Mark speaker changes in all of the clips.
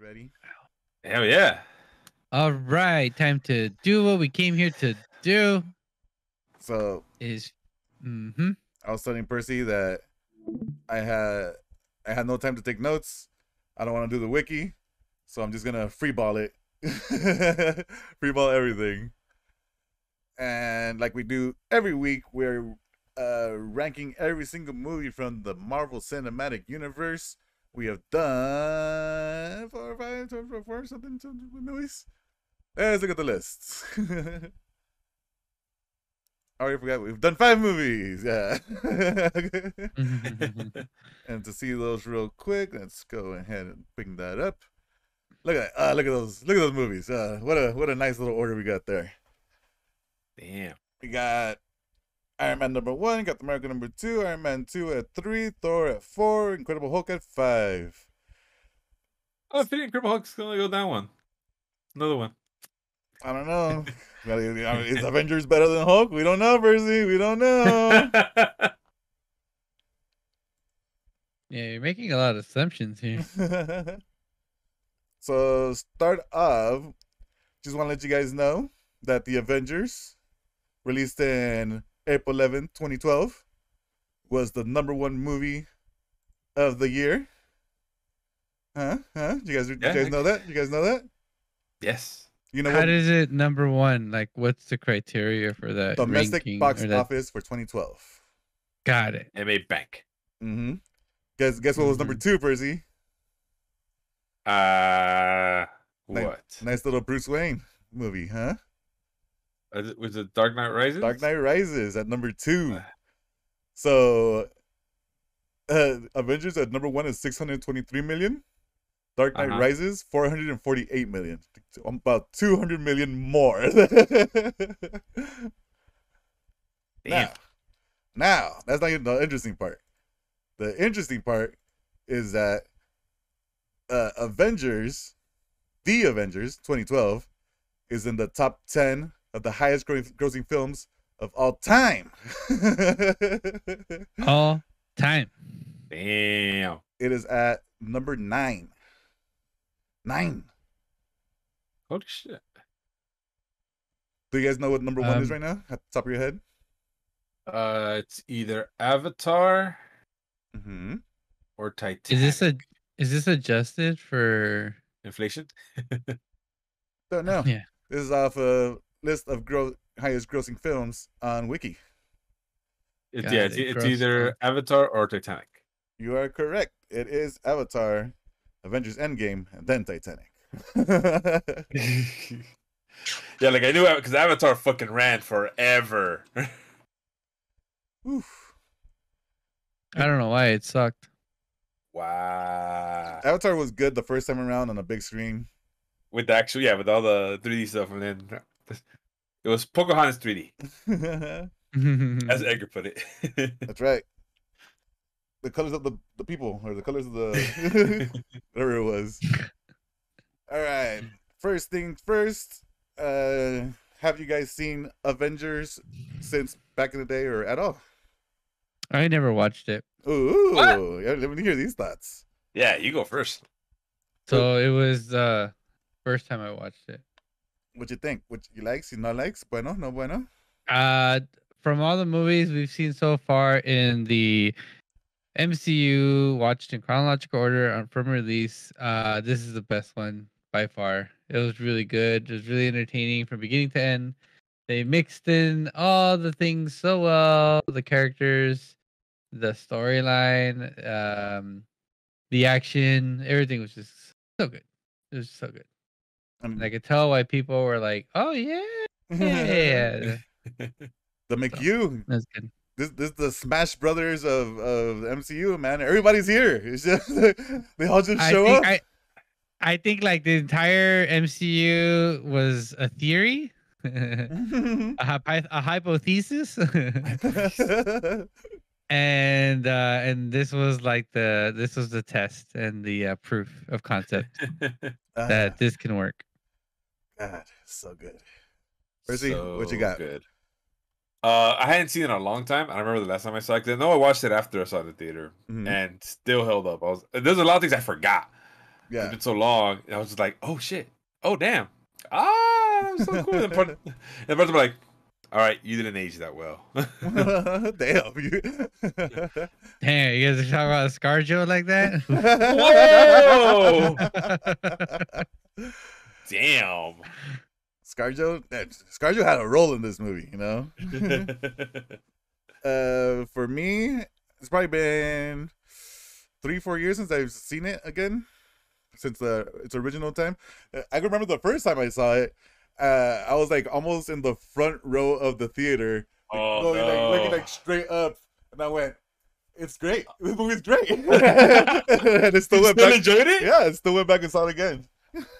Speaker 1: ready?
Speaker 2: Hell yeah.
Speaker 3: All right, time to do what we came here to do.
Speaker 1: So
Speaker 3: Is mm-hmm.
Speaker 1: I was telling Percy that I had I had no time to take notes. I don't want to do the wiki, so I'm just gonna freeball it, freeball everything. And like we do every week, we're uh, ranking every single movie from the Marvel Cinematic Universe. We have done four, five, four, four, four something, something movies. Let's look at the list. I already forgot. We've done five movies. Yeah. and to see those real quick, let's go ahead and bring that up. Look at uh, look at those look at those movies. Uh, what a what a nice little order we got there.
Speaker 2: Damn.
Speaker 1: We got Iron Man number one, Captain America number two, Iron Man two at three, Thor at four, Incredible Hulk at five.
Speaker 2: Oh, if Incredible Hulk's gonna go down one. Another one.
Speaker 1: I don't know. Well, Is Avengers better than Hulk? We don't know, Percy. We don't know.
Speaker 3: Yeah, you're making a lot of assumptions here.
Speaker 1: so start off. Just want to let you guys know that the Avengers, released in April 11, 2012, was the number one movie of the year. Huh? Huh? You guys, you guys know that? You guys know that?
Speaker 2: yes.
Speaker 1: You know
Speaker 3: How
Speaker 1: what?
Speaker 3: does it number one? Like, what's the criteria for that?
Speaker 1: Domestic
Speaker 3: ranking
Speaker 1: box
Speaker 3: that-
Speaker 1: office for 2012.
Speaker 3: Got it.
Speaker 2: It made bank.
Speaker 1: Mm-hmm. Guess guess what was number two, Percy?
Speaker 2: Uh
Speaker 1: Like-
Speaker 2: what?
Speaker 1: Nice little Bruce Wayne movie, huh?
Speaker 2: Was it Dark Knight Rises?
Speaker 1: Dark Knight Rises at number two. So, uh, Avengers at number one is 623 million. Dark Knight
Speaker 2: Uh-huh.
Speaker 1: Rises 448 million. About 200 million more.
Speaker 2: Damn.
Speaker 1: now, now, that's not even the interesting part. The interesting part is that uh, Avengers, The Avengers 2012, is in the top 10 of the highest grossing, grossing films of all time.
Speaker 3: All time.
Speaker 2: Damn.
Speaker 1: it is at number nine. Nine.
Speaker 2: Holy shit.
Speaker 1: Do you guys know what number one is
Speaker 3: Um,
Speaker 1: right now? At the top of your head?
Speaker 2: Uh, it's either Avatar
Speaker 1: Mm-hmm.
Speaker 2: or Titanic.
Speaker 3: Is this a is this adjusted for?
Speaker 2: inflation?
Speaker 1: Don't know.
Speaker 3: Yeah.
Speaker 1: This is off a list of gro- highest grossing films on Wiki.
Speaker 2: It's,
Speaker 3: Got
Speaker 2: yeah, it's, it's either. Avatar or Titanic.
Speaker 1: You are correct. It is Avatar, Avengers Endgame, and then Titanic.
Speaker 2: yeah, like I knew because Avatar fucking ran forever.
Speaker 1: Oof.
Speaker 3: I don't know why it sucked.
Speaker 2: wow.
Speaker 1: Avatar was good the first time around on a big screen.
Speaker 2: With the actual, yeah, with all the 3D stuff, and then it was Pocahontas 3D, as Edgar put it.
Speaker 1: That's right. The colors of the, the people, or the colors of the whatever it was. All right. First things first. Uh, have you guys seen Avengers since back in the day or at all?
Speaker 3: I never watched it,
Speaker 1: Ooh,
Speaker 2: What?
Speaker 1: let me hear these thoughts.
Speaker 2: yeah, you go first.
Speaker 3: so it was uh first time I watched it.
Speaker 1: What you think? What you likes? You not likes? Bueno, no bueno.
Speaker 3: Uh, from all the movies we've seen so far in the MCU, watched in chronological order on from release, uh, this is the best one by far. It was really good. It was really entertaining from beginning to end. They mixed in all the things so well. The characters, the storyline, um, the action, everything was just so good. It was so good.
Speaker 1: I mean,
Speaker 3: I could tell why people were like, "Oh yeah, yeah."
Speaker 1: the McHugh.
Speaker 3: That's good.
Speaker 1: This this the Smash Brothers of of the MCU, man. Everybody's here. It's just they all just
Speaker 3: I
Speaker 1: show
Speaker 3: think
Speaker 1: up.
Speaker 3: I, I think like the entire MCU was a theory, a, a hypothesis, and uh, and this was like the this was the test and the uh, proof of concept
Speaker 1: Ah,
Speaker 3: that this can work.
Speaker 1: God, so good. Percy, what you got?
Speaker 2: Good. Uh, I hadn't seen it in a long time. I remember the last time I saw it. I know I watched it after I saw it in the theater,
Speaker 1: Mhm.
Speaker 2: and still held up. I was there's a lot of things I forgot, It's
Speaker 1: Yeah.
Speaker 2: been so long. And I was just like, oh shit. Oh damn. Ah, that so cool. and part, and the parts were like, all right, you didn't age that well.
Speaker 1: Damn. You...
Speaker 3: Damn, you guys are talking about ScarJo like that?
Speaker 2: Damn.
Speaker 1: ScarJo, eh, ScarJo had a role in this movie, you know. uh, for me, it's probably been three, four years since I've seen it again, since the its original time. Uh, I can remember the first time I saw it. Uh, I was like almost in the front row of the theater, like,
Speaker 2: Oh,
Speaker 1: going, like, looking like straight up, and I went, "It's great. This movie's great." and it still
Speaker 2: you
Speaker 1: went
Speaker 2: still
Speaker 1: back.
Speaker 2: enjoyed it?
Speaker 1: Yeah, I still went back and saw it again.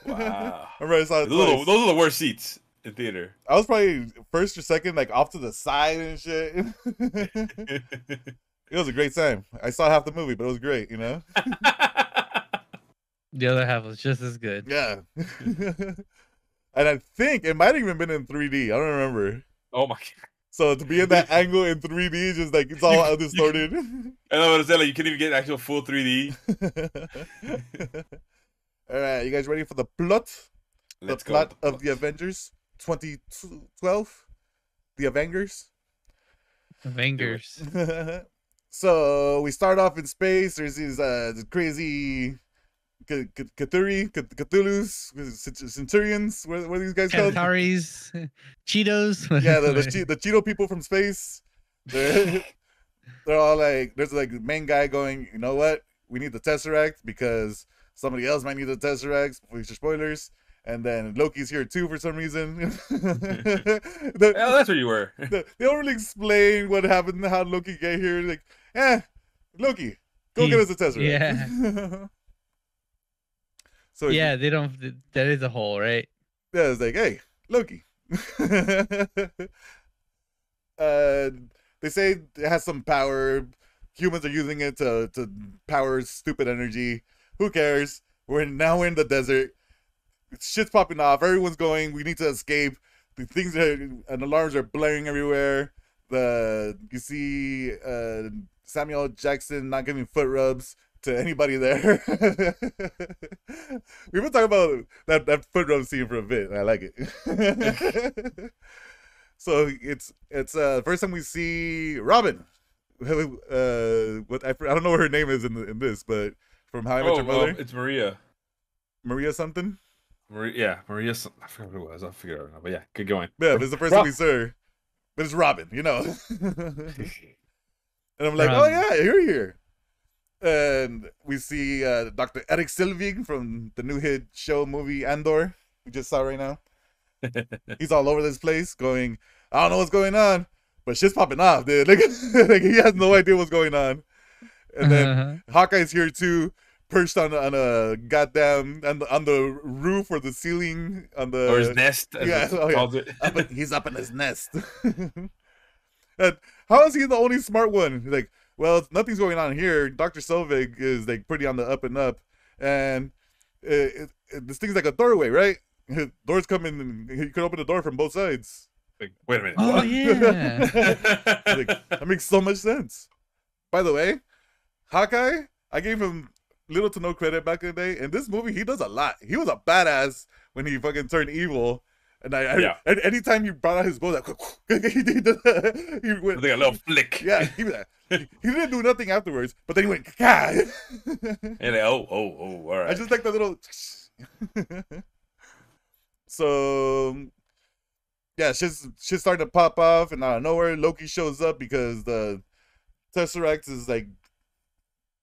Speaker 2: Wow.
Speaker 1: remember I saw
Speaker 2: Those are, the, those are the worst seats in theater.
Speaker 1: I was probably first or second, like off to the side and shit. it was a great time. I saw half the movie, but it was great, you know?
Speaker 3: the other half was just as good.
Speaker 1: Yeah. and I think it might have even been in 3D. I don't remember.
Speaker 2: oh my god.
Speaker 1: So to be in that angle in 3D, is just like it's all distorted.
Speaker 2: And I was saying like you couldn't even get actual full 3D.
Speaker 1: All right, you guys ready for the plot?
Speaker 2: Let's
Speaker 1: the
Speaker 2: go.
Speaker 1: plot of the Avengers 2012? The Avengers?
Speaker 3: Avengers.
Speaker 1: so we start off in space. There's these uh the crazy C- C- Cthulhu, C- Cthulhu's, Cent- Centurions. What, what are these guys called?
Speaker 3: Centauri's, Cheetos.
Speaker 1: Yeah, the the, Che- the Cheeto people from space. They're, they're all like, there's like the main guy going, you know what? We need the Tesseract because somebody else might need the Tesseract. Future spoilers. And then Loki's here too for some reason. The-
Speaker 2: Well, that's where you were.
Speaker 1: the- they don't really explain what happened, how Loki got here. Like, eh, Loki, go
Speaker 3: He-
Speaker 1: get us a Tesseract.
Speaker 3: yeah.
Speaker 1: so
Speaker 3: yeah, they don't. That is a hole, right?
Speaker 1: yeah, it's like, hey, Loki. uh, they say it has some power. Humans are using it to to power stupid energy. Who cares? We're now in the desert. Shit's popping off. Everyone's going. We need to escape. The things are and alarms are blaring everywhere. The you see uh, Samuel Jackson not giving foot rubs to anybody there. We've been talking about that, that foot rub scene for a bit. I like it. so it's it's uh first time we see Robin. Uh, what I, I don't know what her name is in the, in this, but from How I Met
Speaker 2: Oh,
Speaker 1: Your
Speaker 2: well,
Speaker 1: Mother,
Speaker 2: it's Maria.
Speaker 1: Maria something.
Speaker 2: Maria, yeah, Maria. some- I forgot what it was. I'll figure it out now. But yeah, good going.
Speaker 1: Yeah, but it's the first
Speaker 2: Rob-
Speaker 1: time we see. But it's Robin, you know. and I'm like, oh
Speaker 3: Robin.
Speaker 1: yeah, you're here. And we see uh, Dr. Eric Selvig from the new hit show movie Andor, we just saw right now. He's all over this place going, I don't know what's going on, but shit's popping off, dude. Like, like he has no idea what's going on. And then
Speaker 3: Uh-huh.
Speaker 1: Hawkeye's here too, perched on on a goddamn on the, on the roof or the ceiling on the
Speaker 2: or his nest,
Speaker 1: yeah,
Speaker 2: it's
Speaker 1: oh, yeah.
Speaker 2: called it.
Speaker 1: up in- he's up in his nest. and how is he the only smart one? He's like, well, nothing's going on here. Doctor Selvig is like pretty on the up and up, and it, it, it- this thing's like a doorway, right? Doors come in, and he could open the door from both sides.
Speaker 2: Like, wait a minute.
Speaker 3: Oh yeah.
Speaker 1: Like, that makes so much sense. By the way, Hawkeye, I gave him little to no credit back in the day. In this movie, he does a lot. He was a badass when he fucking turned evil. And I, I
Speaker 2: Yeah.
Speaker 1: and anytime he brought out his bow, like he did, the- he went,
Speaker 2: Like a little flick.
Speaker 1: yeah, he, was like- he didn't do nothing afterwards. But then he went, God.
Speaker 2: And oh, oh, oh, all right.
Speaker 1: I just like the little. so, yeah, shit's shit's starting to pop off, and out of nowhere, Loki shows up because the Tesseract is like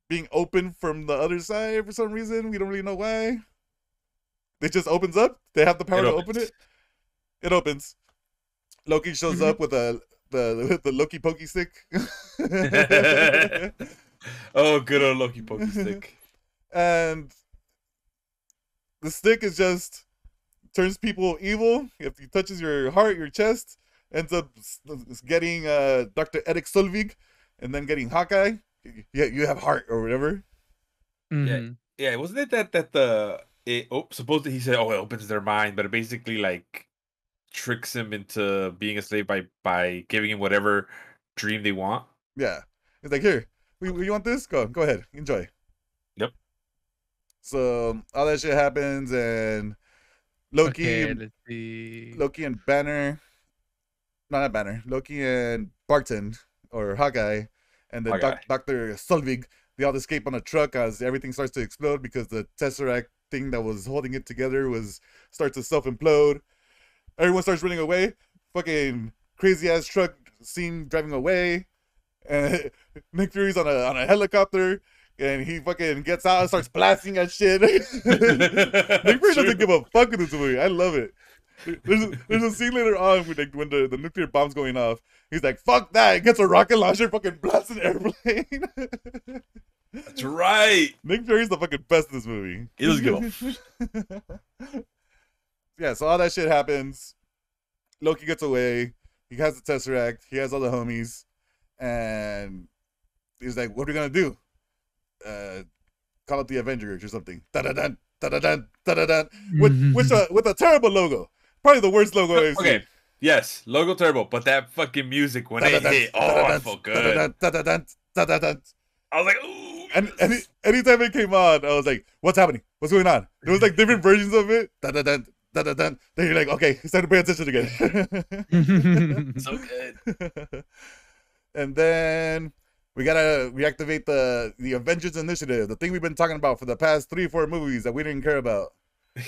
Speaker 1: being open from the other side for some reason. We don't really know why. It just opens up. They have the power
Speaker 2: It
Speaker 1: to
Speaker 2: opens.
Speaker 1: open it. It opens. Loki shows
Speaker 2: Mhm.
Speaker 1: up with a the the Loki pokey stick.
Speaker 2: oh, good old Loki pokey stick.
Speaker 1: and the stick is just turns people evil if he touches your heart your chest ends up s- s- getting uh dr eric Selvig and then getting hawkeye yeah you have heart or whatever
Speaker 3: Mhm.
Speaker 2: Yeah, wasn't it that that the it oh, supposedly he said, oh, it opens their mind, but it basically like tricks him into being a slave by by giving him whatever dream they want.
Speaker 1: yeah it's like here we, we want this go go ahead enjoy
Speaker 2: Yep.
Speaker 1: So all that shit happens, and Loki,
Speaker 3: Okay,
Speaker 1: and,
Speaker 3: let's see.
Speaker 1: Loki and Banner, not Banner, Loki and Barton or Hawkeye, and then
Speaker 2: Hawkeye.
Speaker 1: doc, Doctor Selvig, they all escape on a truck as everything starts to explode because the Tesseract thing that was holding it together was starts to self implode. Everyone starts running away. Fucking crazy ass truck seen driving away, and Nick Fury's on a on a helicopter. And he fucking gets out and starts blasting at shit. Nick Fury doesn't give a fuck in this movie. I love it. There's a, there's a scene later on when, like, when the, the nuclear bomb's going off. He's like, "Fuck that!" He gets a rocket launcher, fucking blasts an airplane.
Speaker 2: That's right.
Speaker 1: Nick Fury's the fucking best in this movie.
Speaker 2: He doesn't give a.
Speaker 1: yeah, so all that shit happens. Loki gets away. He has the Tesseract. He has all the homies, and he's like, "What are we gonna do? Uh, call up the Avengers or something?" Da da da da da da da da. With mm-hmm. with a with a terrible logo. Probably the worst logo I've seen.
Speaker 2: Okay. Yes, logo terrible, but that fucking music when it hit, oh, it felt good. I was like, ooh.
Speaker 1: And any anytime it came on, I was like, "What's happening? What's going on?" There was like different versions of it. Then you're like, "Okay, it's time to pay attention again."
Speaker 2: so good.
Speaker 1: and then we gotta reactivate the the Avengers Initiative, the thing we've been talking about for the past three, four movies that we didn't care about.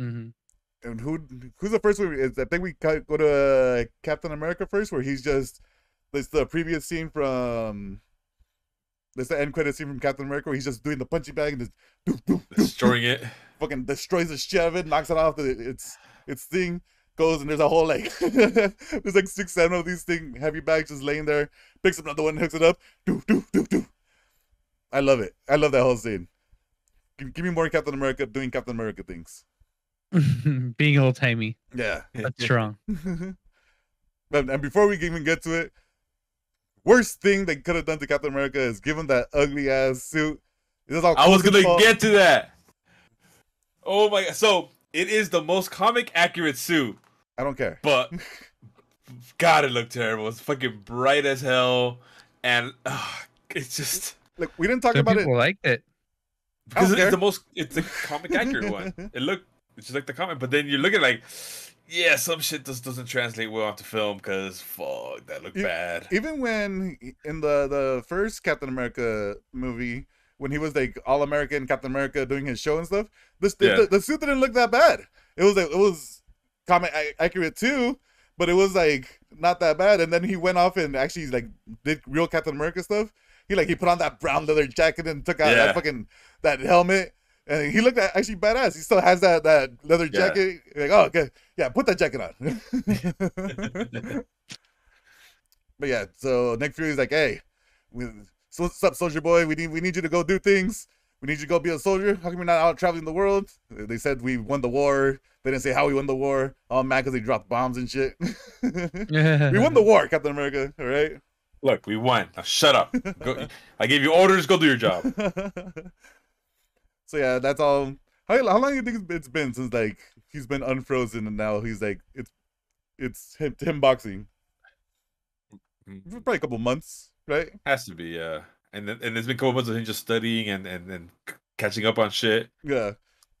Speaker 3: Mhm.
Speaker 1: And who who's the first one? Is I think we go to uh, Captain America first, where he's just this the previous scene from. This the end credit scene from Captain America where he's just doing the punching bag and just doof, doof, doof,
Speaker 2: Destroying it.
Speaker 1: fucking destroys the shit out of it, knocks it off the its its thing, goes and there's a whole like there's like six, seven of these thing heavy bags just laying there, picks up another one, hooks it up, doof, doof, doof, doof. I love it. I love that whole scene. Give, give me more Captain America doing Captain America things.
Speaker 3: Being old timey,
Speaker 1: Yeah.
Speaker 3: that's strong.
Speaker 1: and, and before we even get to it, worst thing they could have done to Captain America is give him that ugly ass suit. This is all
Speaker 2: I was gonna
Speaker 1: fault.
Speaker 2: get to that. Oh my god. So it is the most comic accurate suit,
Speaker 1: I don't care.
Speaker 2: but God, it looked terrible. It's fucking bright as hell, and uh, it's just
Speaker 1: Like we didn't talk
Speaker 3: Some
Speaker 1: about it.
Speaker 3: people liked it.
Speaker 1: I don't
Speaker 2: because it's the most it's the comic accurate one. It looked it's just like the comment, but then you look at like, yeah, some shit just doesn't translate well onto film because fuck, that looked
Speaker 1: You-
Speaker 2: bad.
Speaker 1: even when in the the first Captain America movie, when he was like all American Captain America doing his show and stuff, this the,
Speaker 2: Yeah.
Speaker 1: the, the suit didn't look that bad. It was like it was comic accurate too, but it was like not that bad. And then he went off and actually like did real Captain America stuff. He like he put on that brown leather jacket and took out
Speaker 2: Yeah.
Speaker 1: that fucking that helmet. And he looked at, actually badass. He still has that that leather
Speaker 2: Yeah.
Speaker 1: jacket. Like, oh, okay, yeah, put that jacket on. But yeah, so Nick Fury's like, hey, we, so what's up, soldier boy? We need we need you to go do things. We need you to go be a soldier. How come you're not out traveling the world? They said we won the war. They didn't say how we won the war. All mad because they dropped bombs and shit. we won the war, Captain America. All right.
Speaker 2: Look, we won. Now shut up. Go, I gave you orders. Go do your job.
Speaker 1: so yeah, that's all. How, how long do you think it's been since like he's been unfrozen and now he's like it's it's him, him boxing? Probably a couple months, right?
Speaker 2: Has to be, yeah. And then, and there's been a couple months of him just studying and and, and catching up on shit.
Speaker 1: Yeah,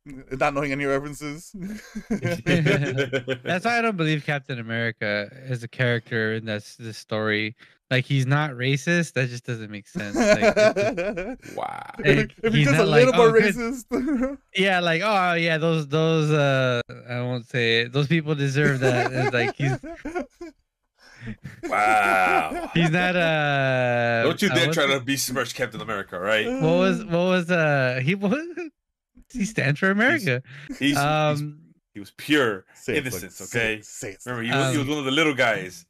Speaker 1: not knowing any references.
Speaker 3: That's why I don't believe Captain America is a character in this this story. Like he's not racist. That just doesn't make sense. Like, just-
Speaker 2: wow.
Speaker 1: if,
Speaker 3: Like,
Speaker 1: if
Speaker 3: he's
Speaker 1: he's just a
Speaker 3: not like,
Speaker 1: little more
Speaker 3: "Oh, good."
Speaker 1: racist.
Speaker 3: yeah, like oh yeah, those those uh I won't say it. Those people deserve that. It's like he's
Speaker 2: Wow.
Speaker 3: he's not uh
Speaker 2: Don't you
Speaker 3: uh,
Speaker 2: dare
Speaker 3: what's
Speaker 2: try
Speaker 3: it-
Speaker 2: to besmirch Captain America, right?
Speaker 3: What was what was uh he was he stands for America.
Speaker 2: He's, he's
Speaker 3: Um
Speaker 2: he was pure
Speaker 1: Say it,
Speaker 2: innocence.
Speaker 1: say
Speaker 2: Okay.
Speaker 1: it, Say it.
Speaker 2: Remember, he was, he was
Speaker 3: Um,
Speaker 2: one of the little guys.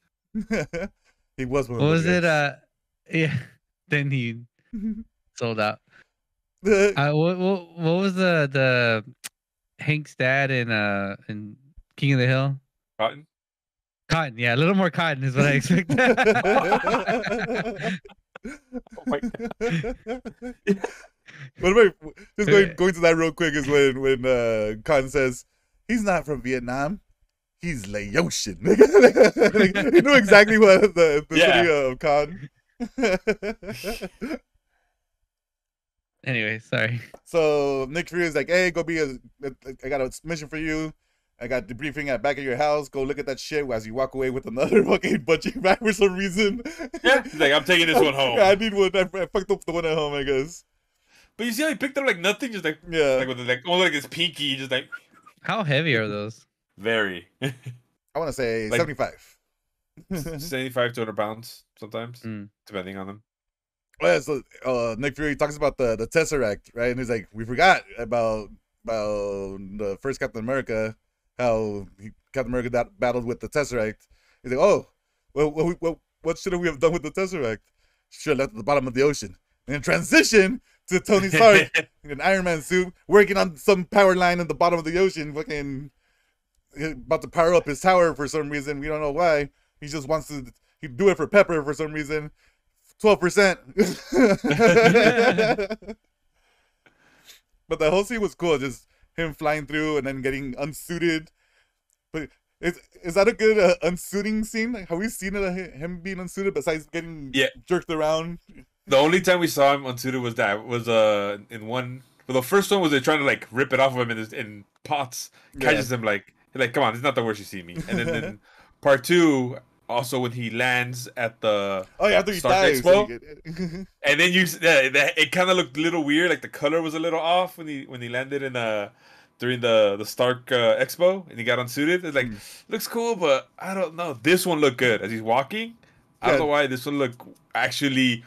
Speaker 1: He was one.
Speaker 3: what
Speaker 1: of
Speaker 3: was
Speaker 1: those
Speaker 3: it uh yeah then he sold out. Uh, what, what what was the the Hank's dad in uh in King of the Hill?
Speaker 2: Cotton.
Speaker 3: Cotton, yeah, a little more cotton is what I expect.
Speaker 2: Oh my
Speaker 1: What about just going going to that real quick is when when uh Kahn says he's not from Vietnam. He's Laotian. Like, you know exactly what the, the
Speaker 2: Yeah.
Speaker 1: city of Kahn.
Speaker 3: Anyway, sorry.
Speaker 1: So Nick Fury is like, "Hey, go be a. I got a mission for you. I got debriefing at back of your house. Go look at that shit as you walk away with another fucking punching bag for some reason.
Speaker 2: Yeah, he's like, I'm taking this one home.
Speaker 1: Yeah, I need one. I, I fucked up the one at home, I guess.
Speaker 2: But you see how he picked up like nothing, just like
Speaker 1: Yeah.
Speaker 2: like with like only like his pinky, just like
Speaker 3: How heavy are those?
Speaker 2: Very
Speaker 1: I want to say
Speaker 2: Like-
Speaker 1: 75.
Speaker 2: 75 to 100 pounds sometimes,
Speaker 3: Mm.
Speaker 2: depending on them.
Speaker 1: Yeah, so uh, Nick Fury talks about the the Tesseract, right? And he's like, we forgot about about the first Captain America, how he, Captain America that battled with the Tesseract. He's like, oh, well, what, what, what should we have done with the Tesseract? Should have left at the bottom of the ocean. And then transition to Tony Stark in an Iron Man suit, working on some power line in the bottom of the ocean, fucking about to power up his tower for some reason. We don't know why. He just wants to. He do it for Pepper for some reason. Twelve percent. but the whole scene was cool. Just him flying through and then getting unsuited. But is is that a good uh, unsuiting scene? Like, have we seen it, uh, him being unsuited besides getting
Speaker 2: Yeah.
Speaker 1: jerked around?
Speaker 2: The only time we saw him unsuited was that was uh in one. Well, the first one was they trying to like rip it off of him in, in pots. Catches him like like come on, it's not the worst you see me. And then, then part two also when he lands at the
Speaker 1: Oh yeah, after he
Speaker 2: Stark
Speaker 1: dies.
Speaker 2: And then you yeah, that, it kind of looked a little weird like the color was a little off when he when he landed in uh during the the Stark uh, Expo and he got unsuited. It's like
Speaker 1: Mm.
Speaker 2: looks cool, but I don't know. This one looked good as he's walking. I don't know why this one looked actually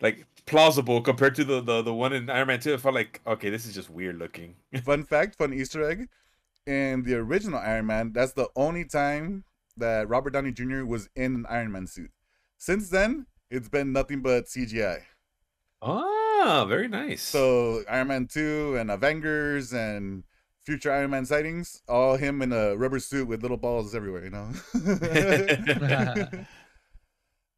Speaker 2: like plausible compared to the, the the one in Iron Man 2. It felt like okay, this is just weird looking.
Speaker 1: fun fact, fun Easter egg. In the original Iron Man, that's the only time that Robert Downey Jr. was in an Iron Man suit. Since then, it's been nothing but CGI.
Speaker 2: Ah, very nice.
Speaker 1: So Iron Man 2 and Avengers and future Iron Man sightings, all him in a rubber suit with little balls everywhere, you know?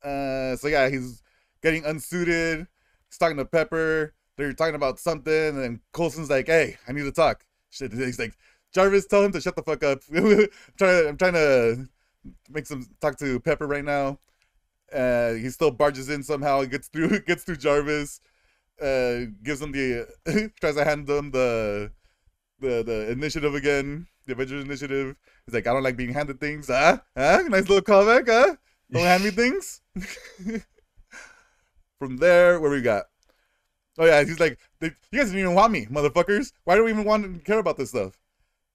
Speaker 1: uh, so yeah, he's getting unsuited. He's talking to Pepper. They're talking about something, and Coulson's like, "Hey, I need to talk." Shit, he's like, "Jarvis, tell him to shut the fuck up." I'm trying, I'm trying to make some talk to Pepper right now. Uh, he still barges in somehow. Gets through, gets through Jarvis. Uh, gives him the tries to hand him the the the initiative again, the Avengers initiative. He's like, I don't like being handed things. Huh? Huh? Nice little callback, huh? Don't hand me things. From there, where we got? Oh yeah, he's like, "They- you guys didn't even want me, motherfuckers. Why do we even want to care about this stuff?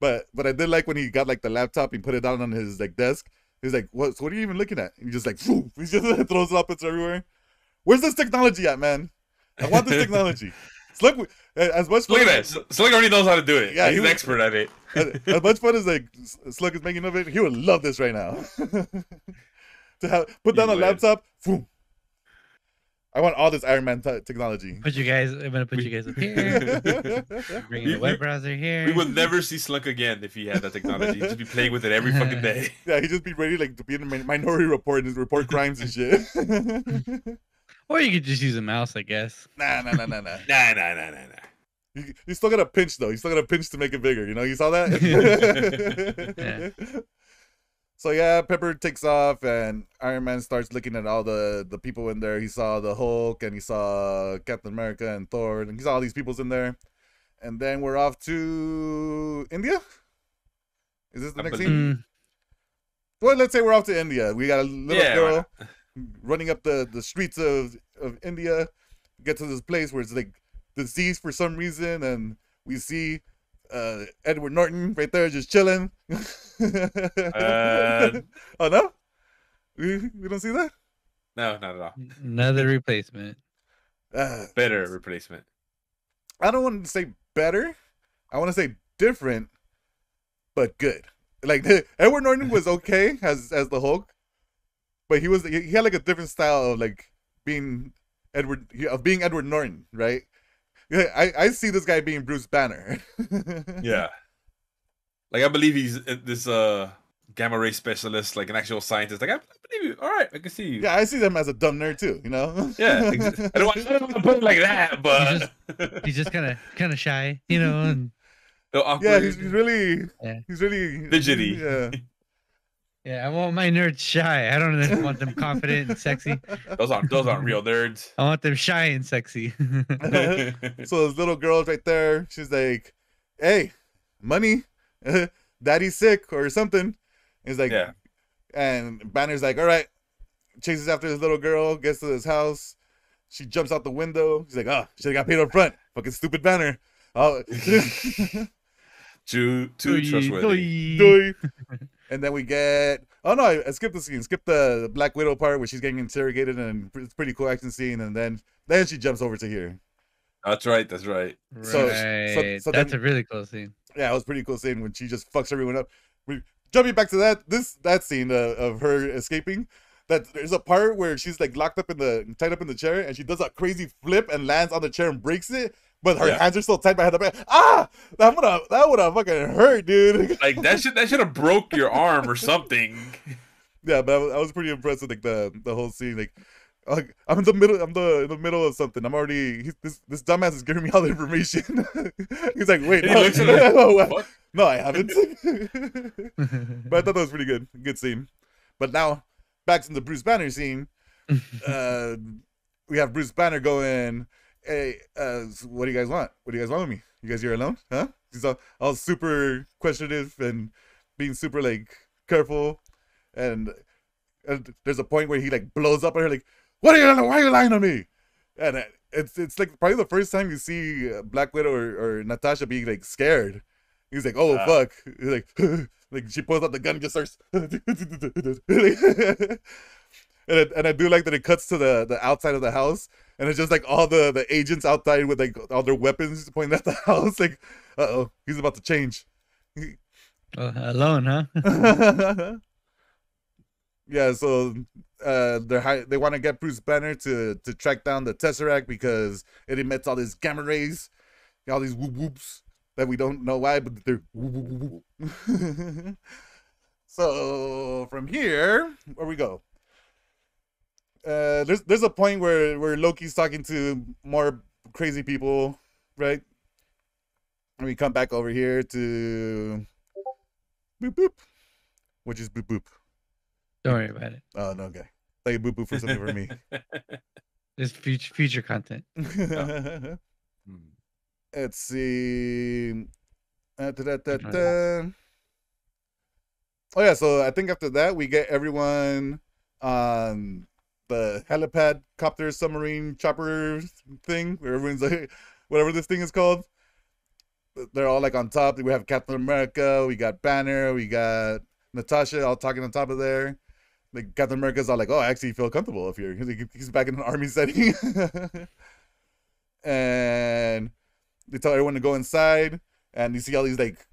Speaker 1: But but I did like when he got like the laptop, he put it down on his like desk. He's like, what? So what are you even looking at? And he just like, phew, he just throws it up. It's everywhere. Where's this technology at, man? I want this technology. Slug, eh, as much
Speaker 2: look
Speaker 1: fun-
Speaker 2: at that. Slug already knows how to do it.
Speaker 1: Yeah,
Speaker 2: Yeah,
Speaker 1: he
Speaker 2: he's an expert at it.
Speaker 1: as, as much fun as like Slug is making of it, he would love this right now. to have put down a
Speaker 2: would.
Speaker 1: laptop. Boom. I want all this Iron Man t- technology.
Speaker 3: Put you guys. I'm gonna put you guys up here. Bring
Speaker 2: We-
Speaker 3: the web browser here.
Speaker 2: We will never see Slunk again if he had that technology. He'd just be playing with it every fucking day.
Speaker 1: yeah, he'd just be ready like to be in a minority report and report crimes and shit.
Speaker 3: Or you could just use a mouse, I guess.
Speaker 1: nah, nah, nah, nah, nah.
Speaker 2: Nah, nah, nah, nah, nah.
Speaker 1: You, you still got to pinch though. You still got to pinch to make it bigger. You know, you saw that. So yeah, Pepper takes off, and Iron Man starts looking at all the the people in there. He saw the Hulk, and he saw Captain America and Thor, and he saw all these people's in there. And then we're off to India. Is this the
Speaker 2: I
Speaker 1: next
Speaker 2: believe-
Speaker 1: scene?
Speaker 3: Mm,
Speaker 1: Well, let's say we're off to India. We got a little
Speaker 2: Yeah,
Speaker 1: girl running up the the streets of of India. Get to this place where it's like disease for some reason, and we see uh, Edward Norton right there just chilling.
Speaker 2: Uh,
Speaker 1: oh no, we, we don't see that.
Speaker 2: no, not at all.
Speaker 3: another replacement.
Speaker 1: Uh,
Speaker 2: Better replacement.
Speaker 1: I don't want to say better. I want to say different, but good. Like Edward Norton was okay as as the Hulk, but he was he had like a different style of like being Edward of being Edward Norton, right? Yeah, I I see this guy being Bruce Banner.
Speaker 2: Yeah. Like I believe he's uh, this uh gamma ray specialist, like an actual scientist. Like I believe you. All right, I can see you.
Speaker 1: Yeah, I see them as a dumb nerd too. You know.
Speaker 2: Yeah, ex- I don't want I don't want to put it like that, but
Speaker 3: He's just kind of kind of shy, you know. And
Speaker 1: yeah, he's, he's really
Speaker 3: Yeah.
Speaker 1: he's really
Speaker 2: Fidgety.
Speaker 1: Yeah.
Speaker 3: Yeah, I want my nerds shy. I don't want them confident and sexy.
Speaker 2: Those aren't those aren't real nerds.
Speaker 3: I want them shy and sexy.
Speaker 1: so this little girl's right there. She's like, "Hey, money, daddy's sick or something." He's like,
Speaker 2: yeah.
Speaker 1: and Banner's like, "All right." Chases after this little girl, gets to his house. She jumps out the window. He's like, ah, "Oh, should have got paid up front." Fucking stupid Banner. Oh,
Speaker 2: Too too
Speaker 3: Doy,
Speaker 2: trustworthy.
Speaker 3: doy.
Speaker 1: Doy. and then we get. Oh no, I, I skipped the scene. Skip the Black Widow part where she's getting interrogated, and it's a pretty cool action scene. And then then she jumps over to here.
Speaker 2: That's right. That's right.
Speaker 3: Right.
Speaker 1: So- so- so
Speaker 3: That's
Speaker 1: then-
Speaker 3: a really cool scene.
Speaker 1: yeah, it was pretty cool scene when she just fucks everyone up. We, jumping back to that this that scene uh, of her escaping. That there's a part where she's like locked up in the tied up in the chair, and she does a crazy flip and lands on the chair and breaks it. But her
Speaker 2: Yeah.
Speaker 1: hands are still tied behind the back. Ah, that would have that would have fucking hurt, dude.
Speaker 2: Like that should that should have broke your arm or something.
Speaker 1: yeah, but I was, I was pretty impressed with like the the whole scene. Like, like I'm in the middle. I'm the in the middle of something. I'm already. He's, this this dumbass is giving me all the information. he's like, wait, no,
Speaker 2: looks at her,
Speaker 1: no, what? No, I haven't. but I thought that was pretty good. Good scene. But now back to the Bruce Banner scene. Uh, we have Bruce Banner going, "Hey, uh, what do you guys want? What do you guys want with me? You guys here alone? Huh?" He's all, all super questionative and being super like careful, and, and there's a point where he like blows up at her like, "What are you? Why are you lying to me?" And uh, it's it's like probably the first time you see uh, Black Widow or, or Natasha being like scared. He's like, "Oh
Speaker 2: Ah.
Speaker 1: fuck!" He's like, like she pulls out the gun and just starts. and I, and I do like that it cuts to the the outside of the house and it's just like all the the agents outside with like all their weapons pointing at the house like uh oh he's about to change
Speaker 3: Uh, alone, huh?
Speaker 1: yeah so uh they're hi- they want to get Bruce Banner to to track down the Tesseract because it emits all these gamma rays all these whoop whoops that we don't know why but they're whoop, whoop, whoop, whoop. so from here where we go uh there's there's a point where where Loki's talking to more crazy people, right? And we come back over here to boop boop, which is boop boop.
Speaker 3: Don't worry about it.
Speaker 1: Oh no, okay. Thank you, boop boop for something for me.
Speaker 3: It's future future content.
Speaker 2: Hmm.
Speaker 1: Let's see. Uh, da, da, da. Oh yeah, so I think after that we get everyone on the helipad copter submarine chopper thing where everyone's like whatever this thing is called. They're all like on top. We have Captain America, we got Banner, we got Natasha all talking on top of there. Like Captain America's all like, "Oh, I actually feel comfortable up here." He's, back in an army setting, and they tell everyone to go inside. And you see all these like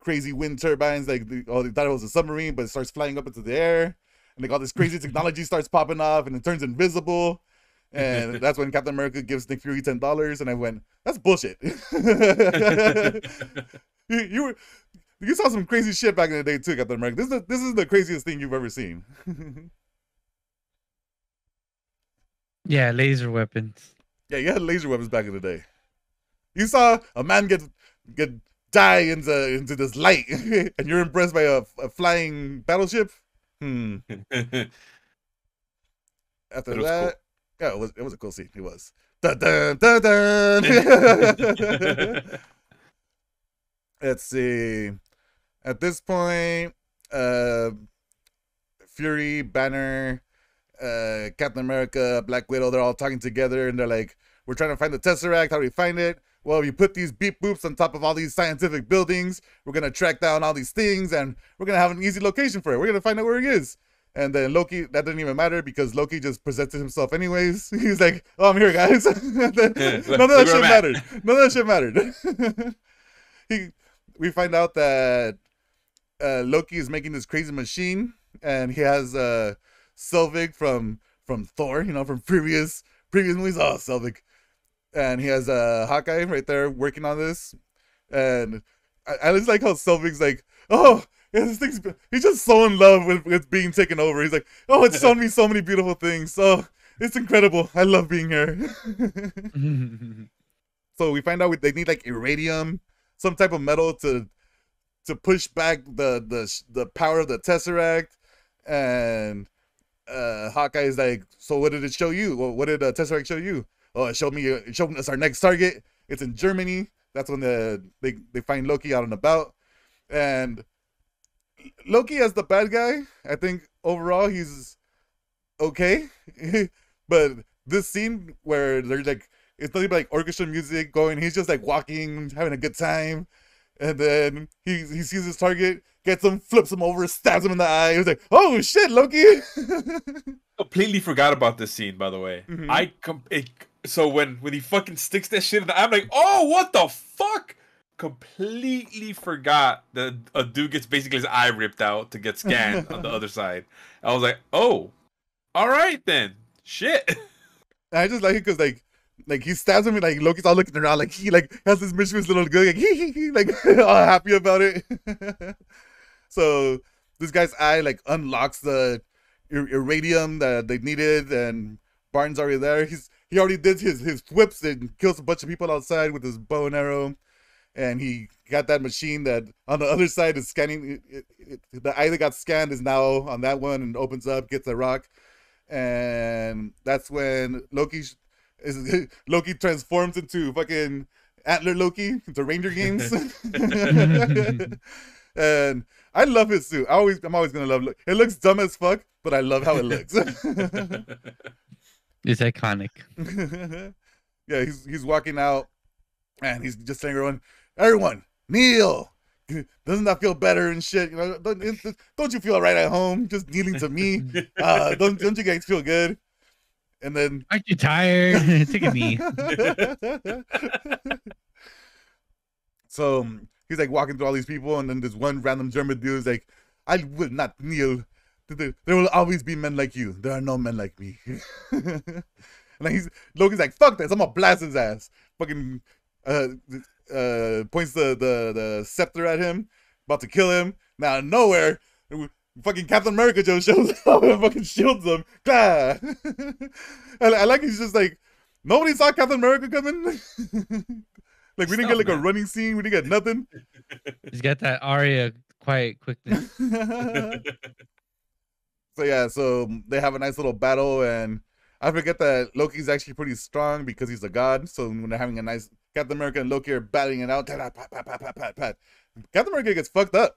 Speaker 1: crazy wind turbines. Like, oh, they thought it was a submarine, but it starts flying up into the air, and like all this crazy technology starts popping off, and it turns invisible. And that's when Captain America gives Nick Fury ten dollars, and I went, "That's bullshit." you, you were you saw some crazy shit back in the day too, Captain America. This is the, this is the craziest thing you've ever seen.
Speaker 3: Yeah, laser weapons.
Speaker 1: yeah, you had laser weapons back in the day. You saw a man get get die into into this light, and you're impressed by a, a flying battleship. Hmm. After that, yeah, it was it was a cool scene. It was. Dun, dun, dun. Let's see. At this point, uh, Fury, Banner, uh, Captain America, Black Widow, they're all talking together and they're like, We're trying to find the Tesseract. How do we find it? Well, you put these beep boops on top of all these scientific buildings, we're going to track down all these things and we're going to have an easy location for it. We're going to find out where he is. And then Loki, that didn't even matter because Loki just presented himself anyways. He's like, "Oh, I'm here, guys." Then
Speaker 2: look-
Speaker 1: None of that shit mattered. None of that shit mattered. he, we find out that uh, Loki is making this crazy machine, and he has uh, Selvig from from Thor, you know, from previous previous movies. Oh, Selvig, and he has uh, Hawkeye right there working on this, and I, I just like how Selvig's like, oh. Yeah, this thing's he's just so in love with, with being taken over. He's like, oh, it's shown me so many beautiful things. So it's incredible. I love being here. So we find out they need like iridium, some type of metal to to push back the the the power of the tesseract. and uh, Hawkeye's like, "So what did it show you? What did uh, Tesseract show you? Oh, it showed me. It showed us our next target. It's in Germany. That's when the they they find Loki out and about, and Loki as the bad guy. I think overall he's okay, but this scene where they're like, it's nothing but like orchestra music going. He's just like walking, having a good time, and then he he sees his target, gets him, flips him over, stabs him in the eye. He's like, "Oh shit, Loki!"
Speaker 2: Completely forgot about this scene, by the way.
Speaker 1: Mhm.
Speaker 2: I com- it, so when when he fucking sticks that shit in the, I'm like, oh, what the fuck? Completely forgot that a dude gets basically his eye ripped out to get scanned on the other side. I was like, oh, all right then, shit.
Speaker 1: I just like it because like like he stabs him and like Loki's all looking around like he like has this mischievous little good like he, he, he like all happy about it. so this guy's eye like unlocks the ir- iridium that they needed and Barnes already there. He's he already did his his whips and kills a bunch of people outside with his bow and arrow, and he got that machine that on the other side is scanning. It, it, it, the eye that got scanned is now on that one and opens up, gets a rock, and that's when Loki is Loki transforms into fucking Antler Loki into Ranger Games. and I love his suit. I always I'm always gonna love it. It looks dumb as fuck, but I love how it looks.
Speaker 3: It's iconic.
Speaker 1: yeah, he's he's walking out and he's just saying everyone, everyone, kneel. Doesn't that feel better and shit? You know, don't, don't you feel right at home just kneeling to me? Uh, don't don't you guys feel good? And then
Speaker 3: Aren't you tired? Take a knee.
Speaker 1: so he's like walking through all these people, and then this one random German dude is like, "I will not kneel. There there will always be men like you. There are no men like me." and then he's Loki's like, "Fuck this! I'm gonna blast his ass." Fucking uh, uh, points the, the the scepter at him, about to kill him. Now out of nowhere, fucking Captain America Joe shows up and fucking shields him. Blah. and I like he's just like, nobody saw Captain America coming. like we didn't get like a running scene. We didn't get nothing.
Speaker 3: He's got that Arya quiet quickness.
Speaker 1: So yeah, so they have a nice little battle, and I forget that Loki's actually pretty strong because he's a god. So when they're having a nice Captain America and Loki are battling it out, pat, pat, pat, pat, pat, pat. Captain America gets fucked up.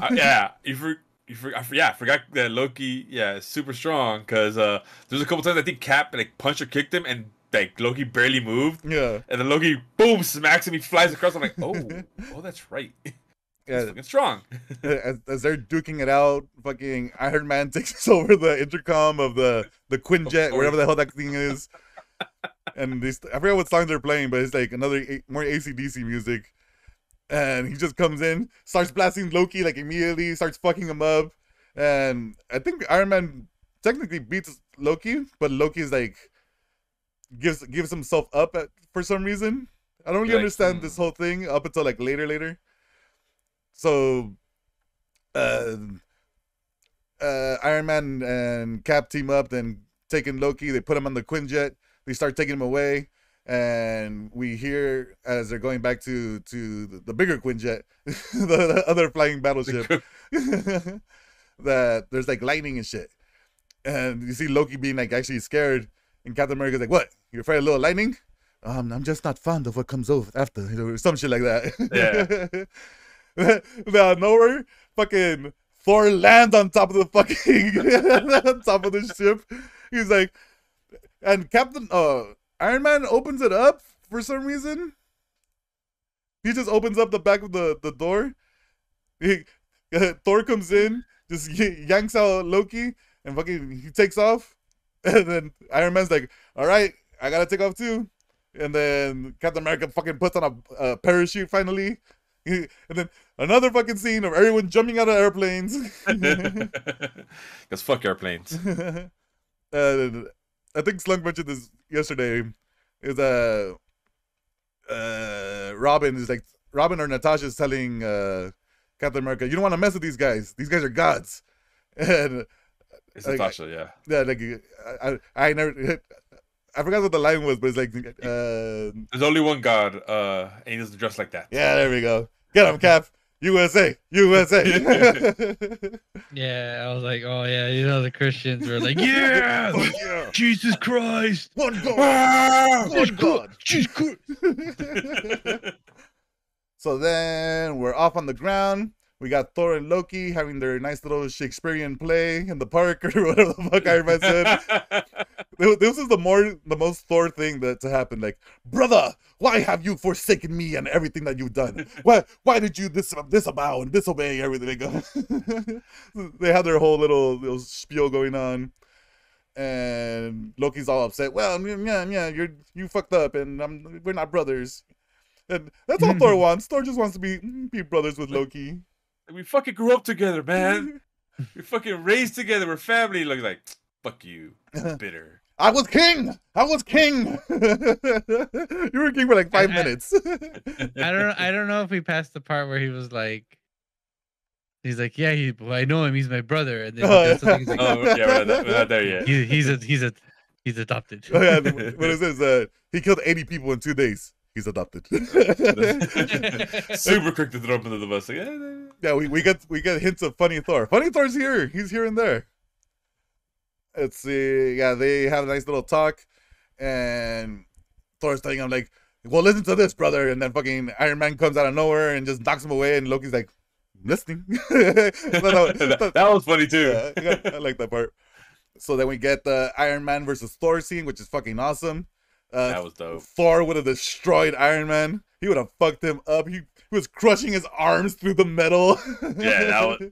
Speaker 2: Uh, yeah, you for, you for, I, for- yeah, I forgot that Loki, yeah, is super strong because uh, there's a couple times I think Cap like punched or kicked him and like Loki barely moved,
Speaker 1: Yeah,
Speaker 2: and then Loki boom smacks him, he flies across. I'm like, oh, oh, that's right,
Speaker 1: yeah.
Speaker 2: fucking strong.
Speaker 1: As, as they're duking it out, fucking Iron Man takes over the intercom of the the Quinjet,
Speaker 2: Of
Speaker 1: whatever the hell that thing is. and these, I forget what songs they're playing, but it's like another A- more ACDC music. And he just comes in, starts blasting Loki like immediately, starts fucking him up. And I think Iron Man technically beats Loki, but Loki's like gives gives himself up at, for some reason. I don't really
Speaker 2: Like,
Speaker 1: understand
Speaker 2: hmm.
Speaker 1: this whole thing up until like later, later. So, uh, uh, Iron Man and Cap team up, then taking Loki. They put him on the Quinjet. They start taking him away, and we hear as they're going back to to the, the bigger Quinjet, the, the other flying battleship, that there's like lightning and shit, and you see Loki being like actually scared, and Captain America's like, "What? You're afraid of a little lightning?" Um, I'm just not fond of what comes over after, you know, some shit like that. Yeah. Out nowhere, fucking Thor lands on top of the fucking on top of the ship. He's like, and Captain uh Iron Man opens it up for some reason. He just opens up the back of the the door. He, Thor comes in, just yanks out Loki, and fucking he takes off. And then Iron Man's like, "All right, I gotta take off too." And then Captain America fucking puts on a, a parachute finally. and then another fucking scene of everyone jumping out of airplanes.
Speaker 2: Because fuck airplanes.
Speaker 1: and I think Slunk mentioned this yesterday. Is uh, uh, Robin is like Robin or Natasha is telling uh, Captain America, "You don't want to mess with these guys. These guys are gods." And
Speaker 2: It's
Speaker 1: Like,
Speaker 2: Natasha, yeah.
Speaker 1: yeah, like I, I, I never, I forgot what the line was, but it's like, uh,
Speaker 2: There's only one god, uh, and he doesn't dress like that.
Speaker 1: yeah, there we go. Get him, Cap. USA, USA.
Speaker 3: Yeah, I was like, oh yeah, you know the Christians were like, yeah,
Speaker 1: Fuck yeah.
Speaker 3: Jesus Christ,
Speaker 1: One God.
Speaker 2: Ah!
Speaker 1: One God.
Speaker 3: Jesus Christ.
Speaker 1: so then we're off on the ground. We got Thor and Loki having their nice little Shakespearean play in the park or whatever the fuck I Man said. Th- This is the more the most Thor thing that to happen. Like, brother, why have you forsaken me and everything that you've done? Why why did you dis- disavow and disobey everything? They go. they have their whole little little spiel going on, and Loki's all upset. Well, mm, yeah, yeah, you're you fucked up, and I'm, we're not brothers. And that's all Thor mm-hmm. wants. Thor just wants to be mm, be brothers with Loki.
Speaker 2: we fucking grew up together, man. We fucking raised together. We're family. Look like, fuck you, bitter.
Speaker 1: I was king. I was king. you were king for like five
Speaker 3: I- I-
Speaker 1: minutes.
Speaker 3: I don't, I don't know if we passed the part where he was like, he's like, yeah, he, well, I know him, he's my brother, and then
Speaker 1: Oh,
Speaker 3: does like,
Speaker 2: Oh yeah, we're not, we're not there yet.
Speaker 3: he, he's a, he's a, he's adopted.
Speaker 1: oh yeah, what is this? Uh, he killed eighty people in two days. He's adopted.
Speaker 2: Super quick to throw him under the bus. Like, eh,
Speaker 1: yeah, we, we get we get hints of funny Thor. Funny Thor's here. He's here and there. Let's see. Yeah, they have a nice little talk, and Thor's telling him like, "Well, listen to this, brother." And then fucking Iron Man comes out of nowhere and just knocks him away, and Loki's like, "I'm "Listening."
Speaker 2: that, that was funny too.
Speaker 1: yeah, I like that part. So then we get the Iron Man versus Thor scene, which is fucking awesome. Uh,
Speaker 2: That was dope.
Speaker 1: Thor would have destroyed Iron Man. He would have fucked him up. He, he was crushing his arms through the metal.
Speaker 2: Yeah, that was-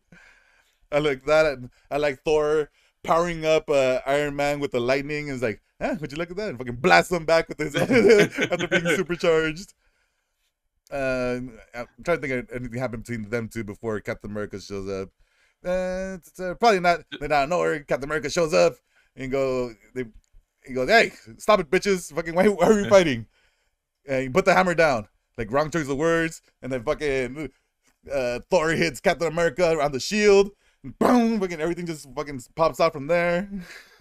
Speaker 1: I like that. I like Thor powering up uh, Iron Man with the lightning. And it's like, eh, would you look at that? And fucking blast him back with his after being supercharged. Uh, I'm trying to think of anything happened between them two before Captain America shows up. Uh, it's, uh, probably not. They're not nowhere. Captain America shows up and go. They he goes, "Hey, stop it, bitches! Fucking, why, why are we fighting?" And he put the hammer down. Like wrong choice of words, and then fucking uh, Thor hits Captain America around the shield. And boom! Fucking everything just fucking pops out from there.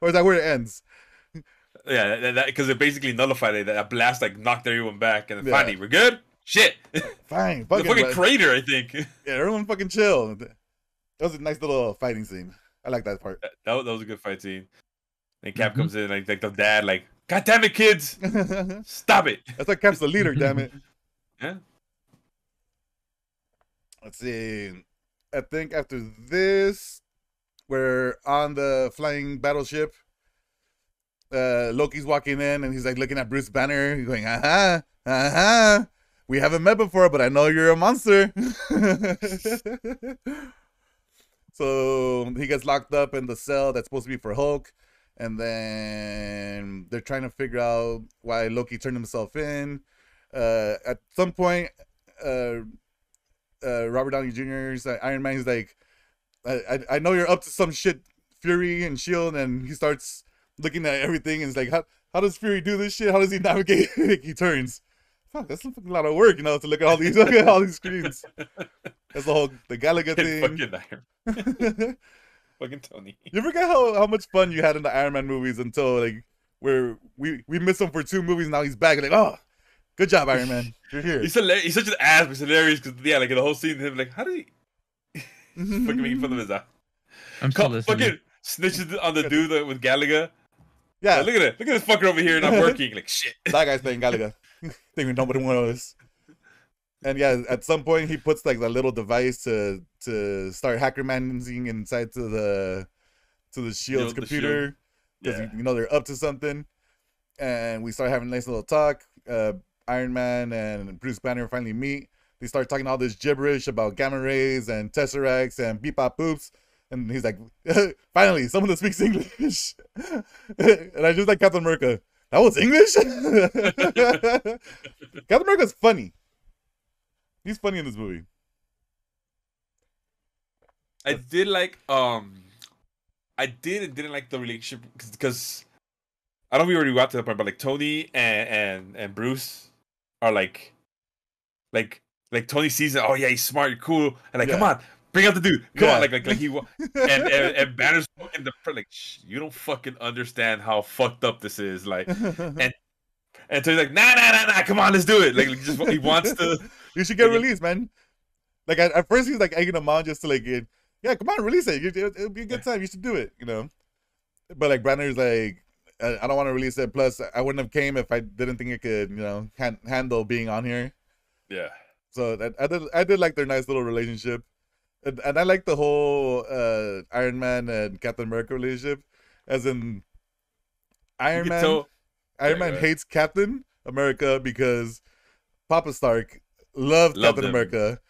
Speaker 1: or is that where it ends?
Speaker 2: Yeah, that because it basically nullified it. That blast like knocked everyone back, and then
Speaker 1: Yeah.
Speaker 2: finally we're good. Shit,
Speaker 1: Fine,
Speaker 2: the
Speaker 1: fucking,
Speaker 2: fucking
Speaker 1: but-
Speaker 2: crater. I think
Speaker 1: yeah, everyone fucking chill. That was a nice little fighting scene. I like that part.
Speaker 2: that, that was, that was a good fight scene. Then Cap
Speaker 3: Mhm.
Speaker 2: comes in like like the dad like, God damn it, kids, stop it.
Speaker 1: That's why Cap's the leader, damn it.
Speaker 2: Yeah.
Speaker 1: Let's see. I think after this, we're on the flying battleship. Uh, Loki's walking in and he's like looking at Bruce Banner, He's going, "Aha, aha, we haven't met before, but I know you're a monster." so he gets locked up in the cell that's supposed to be for Hulk, and then they're trying to figure out why Loki turned himself in. Uh, at some point, uh, uh, Robert Downey Jr.'s uh, Iron Man is like, I, I, I know you're up to some shit, Fury and Shield, and he starts looking at everything and is like, how, how does Fury do this shit? How does he navigate? he turns. Fuck, that's a fucking lot of work, you know, to look at all these look at all these screens. That's the whole the Galaga thing.
Speaker 2: fucking Iron, fucking Tony.
Speaker 1: you forget how, how much fun you had in the Iron Man movies until like where we we missed him for two movies. Now he's back. Like, oh, good job, Iron Man. You're here.
Speaker 2: He's hilarious. He's such an ass, but he's hilarious because yeah, like the whole scene, him like, how did he fucking making fun of his ass?
Speaker 3: I'm still
Speaker 2: Call,
Speaker 3: listening.
Speaker 2: fucking snitches on the dude that- with Galaga.
Speaker 1: yeah,
Speaker 2: Like, look at it. Look at this fucker over here not working. Like shit.
Speaker 1: that guy's playing Galaga. Thinking nobody knows. And yeah, at some point he puts like the little device to to start hacker managing inside to the to the shield's
Speaker 2: the
Speaker 1: computer because
Speaker 2: Yeah.
Speaker 1: you know they're up to something. And we start having a nice little talk. Uh, Iron Man and Bruce Banner finally meet. They start talking all this gibberish about gamma rays and tesseracts and beep bop boops. And he's like, finally, someone that speaks English. and I just like Captain America. That was English? Captain America's funny. He's funny in this movie.
Speaker 2: I did like um, I did and didn't like the relationship because I don't know if we already got to that part, but like Tony and and and Bruce are like, like like Tony sees it. Oh yeah, he's smart, you're cool, and like come on, bring out the dude, come
Speaker 1: Yeah.
Speaker 2: on, like like like he and and, and Banner's fucking the front, like you don't fucking understand how fucked up this is, like. And and Tony's like, nah, nah, nah, nah, come on, let's do it. Like, just he wants to.
Speaker 1: you should get
Speaker 2: Like,
Speaker 1: released, man. Like at, at first he's like egging him on just to like, yeah, come on, release it. It- It'll be a good time. You should do it. You know. But like Banner's like, I don't want to release it. Plus, I wouldn't have came if I didn't think it could, you know, han- handle being on here.
Speaker 2: Yeah.
Speaker 1: So that I did, I did like their nice little relationship, and, and I like the whole uh, Iron Man and Captain America relationship, as in Iron Man.
Speaker 2: tell-
Speaker 1: Iron Man hates Captain America because Papa Stark loved,
Speaker 2: Loved
Speaker 1: Captain
Speaker 2: him.
Speaker 1: America,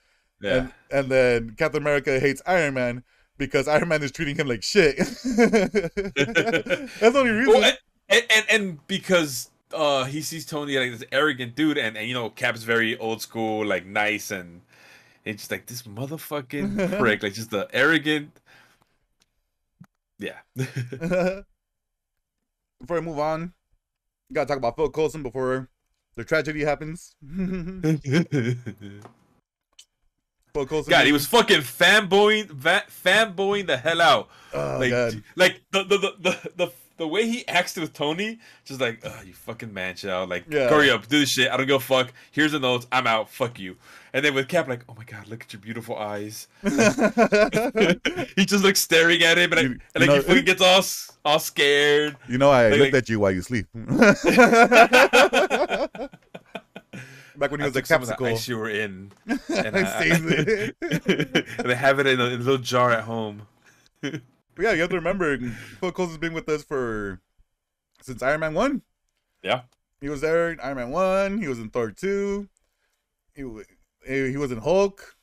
Speaker 2: yeah.
Speaker 1: and and then Captain America hates Iron Man because Iron Man is treating him like shit. That's the only reason.
Speaker 2: Well, and, and, and because uh he sees Tony like this arrogant dude, and, and you know Cap's very old school, like nice, and it's just like this motherfucking prick, like just the arrogant. Yeah.
Speaker 1: before I move on, gotta talk about Phil Coulson before the tragedy happens. Phil Coulson.
Speaker 2: God, he was fucking fanboying, fanboying the hell out.
Speaker 1: Oh
Speaker 2: like,
Speaker 1: god.
Speaker 2: like the the, the the the the way he acts with Tony, just like, oh, you fucking man child. Like,
Speaker 1: Yeah.
Speaker 2: hurry up, do this shit. I don't give a fuck. Here's the notes. I'm out. Fuck you. And then with Cap, like, oh my god, look at your beautiful eyes. he just looks staring at him, and, like,
Speaker 1: You-
Speaker 2: and like
Speaker 1: know-
Speaker 2: he fucking gets all all scared.
Speaker 1: You know, I
Speaker 2: Like-
Speaker 1: looked
Speaker 2: like-
Speaker 1: at you while you sleep. Back when he was a
Speaker 2: took some of the ice you were in, and
Speaker 1: I
Speaker 2: I,
Speaker 1: saved it.
Speaker 2: and I have it in a, in a little jar at home.
Speaker 1: But yeah, you have to remember, Phil Coulson's been with us for since Iron Man one.
Speaker 2: Yeah.
Speaker 1: he was there in Iron Man one. He was in Thor two. He he was in Hulk,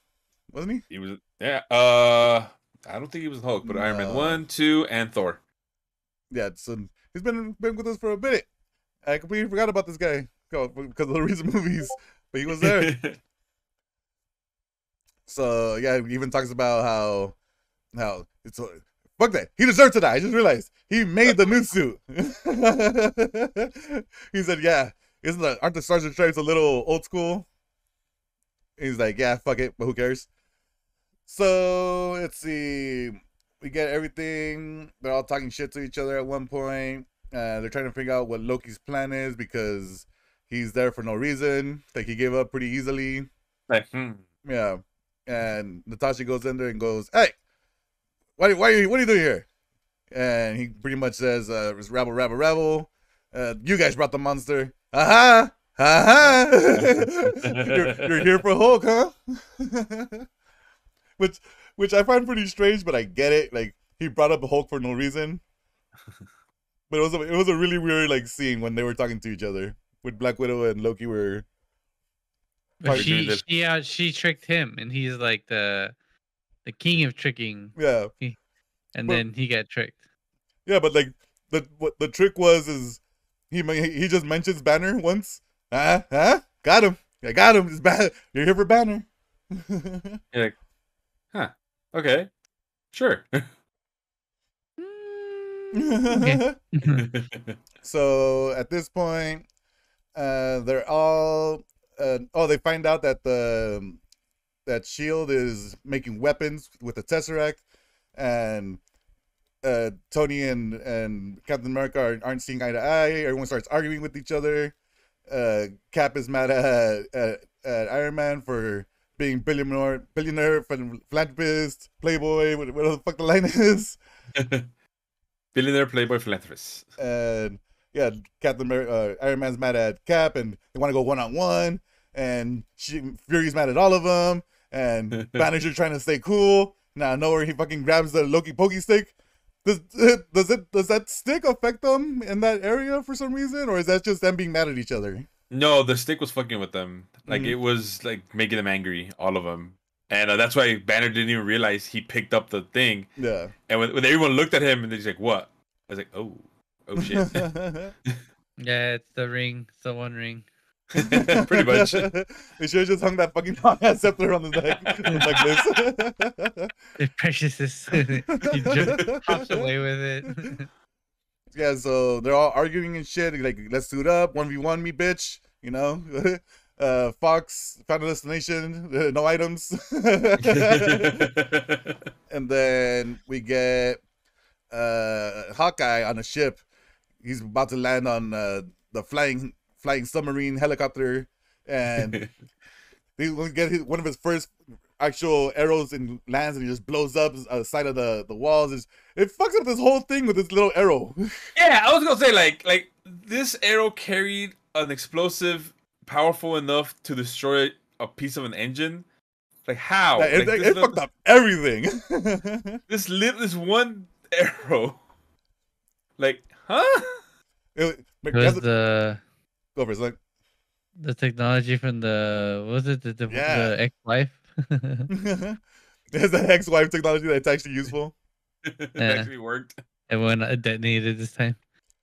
Speaker 1: wasn't he?
Speaker 2: He was yeah. Uh, I don't think he was Hulk, but Iron Man one, two, and Thor.
Speaker 1: Yeah, so he's been been with us for a minute. I completely forgot about this guy because of the recent movies, but he was there. so yeah, he even talks about how how it's uh, fuck that he deserved to die. I just realized he made the new suit. he said, "Yeah, isn't the aren't the stars and stripes a little old school?" He's like, "Yeah, fuck it, but who cares?" So let's see. We get everything. They're all talking shit to each other at one point. Uh, they're trying to figure out what Loki's plan is because he's there for no reason. Like he gave up pretty easily.
Speaker 2: like, hmm.
Speaker 1: Yeah. And Natasha goes in there and goes, "Hey, why, why are you, what are you doing here?" And he pretty much says, uh, "It's rabble, rabble, rabble. Uh, you guys brought the monster. Aha, aha. you're, you're here for Hulk, huh?" which, which I find pretty strange, but I get it. Like he brought up Hulk for no reason. But it was a, it was a really weird like scene when they were talking to each other. With Black Widow and Loki were
Speaker 3: But she she uh, she tricked him, and he's like the the king of tricking,
Speaker 1: yeah
Speaker 3: and
Speaker 1: But-
Speaker 3: then he got tricked.
Speaker 1: Yeah, but like the what the trick was is he he just mentions Banner once. Ah, huh? Got him. I got him. It's bad. You're here for Banner.
Speaker 2: You're like, huh? Okay, sure.
Speaker 3: Okay.
Speaker 1: so at this point, uh, they're all uh, oh they find out that the that Shield is making weapons with the Tesseract, and uh, Tony and and Captain America are, aren't seeing eye to eye. Everyone starts arguing with each other. Uh, Cap is mad at, at, at Iron Man for being billionaire, billionaire, phil- philanthropist, playboy, whatever the fuck the line is.
Speaker 2: Billionaire playboy philanthropist.
Speaker 1: and yeah, Captain uh, Iron Man's mad at Cap, and they want to go one on one. And she, Fury's mad at all of them, and Banner's just trying to stay cool. Now, nowhere he fucking grabs the Loki pokey stick. Does does it does that stick affect them in that area for some reason, or is that just them being mad at each other?
Speaker 2: No, the stick was fucking with them. Like
Speaker 1: Mhm.
Speaker 2: it was like making them angry, all of them. And uh, that's why Banner didn't even realize he picked up the thing.
Speaker 1: Yeah.
Speaker 2: And when, when everyone looked at him and he's like, "What?" I was like, "Oh, oh shit."
Speaker 3: Yeah, it's the ring. It's the one ring.
Speaker 2: Pretty much.
Speaker 1: they should have just hung that fucking scepter on his neck like this.
Speaker 3: It's precious. is- he just hops away with it.
Speaker 1: yeah, so they're all arguing and shit. Like, let's suit up, one v one me, bitch. You know, uh, Fox found a destination, uh, no items, and then we get uh Hawkeye on a ship. He's about to land on uh, the flying flying submarine helicopter, and he's gonna get his, one of his first actual arrows and lands and he just blows up the side of the the walls. It's, it fucks up this whole thing with this little arrow.
Speaker 2: Yeah, I was gonna say like like this arrow carried an explosive powerful enough to destroy a piece of an engine. Like how? Like,
Speaker 1: it, it fucked up everything.
Speaker 2: this lit this one arrow. Like, huh?
Speaker 1: it,
Speaker 3: It was the
Speaker 1: go for it. Like,
Speaker 3: the technology from the what was it the the,
Speaker 1: Yeah.
Speaker 3: the ex-wife?
Speaker 1: There's the ex-wife technology that's actually useful.
Speaker 2: it actually worked.
Speaker 3: and when it detonated this time.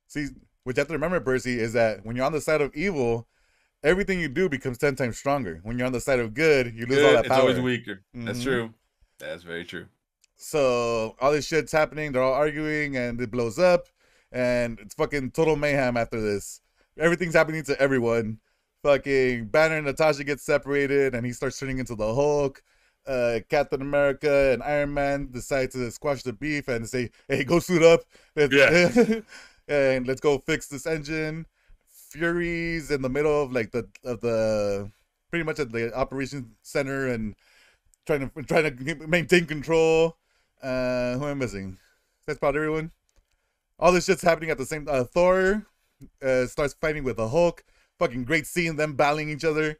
Speaker 1: See, what you have to remember, Percy, is that when you're on the side of evil, everything you do becomes ten times stronger. When you're on the side of good, you lose all
Speaker 2: Good,
Speaker 1: that
Speaker 2: it's
Speaker 1: power.
Speaker 2: always weaker. That's
Speaker 1: Mhm.
Speaker 2: true. That's very true.
Speaker 1: So all this shit's happening. They're all arguing, and it blows up, and it's fucking total mayhem after this. Everything's happening to everyone. Fucking Banner and Natasha get separated, and he starts turning into the Hulk. Uh, Captain America and Iron Man decide to squash the beef and say, "Hey, go suit up, let's,
Speaker 2: Yeah.
Speaker 1: and let's go fix this engine." Fury's in the middle of like the of the pretty much at the operation center and trying to trying to maintain control. Uh, who am I missing? That's about everyone. All this shit's happening at the same. Uh, Thor uh, starts fighting with the Hulk. Fucking great seeing them battling each other.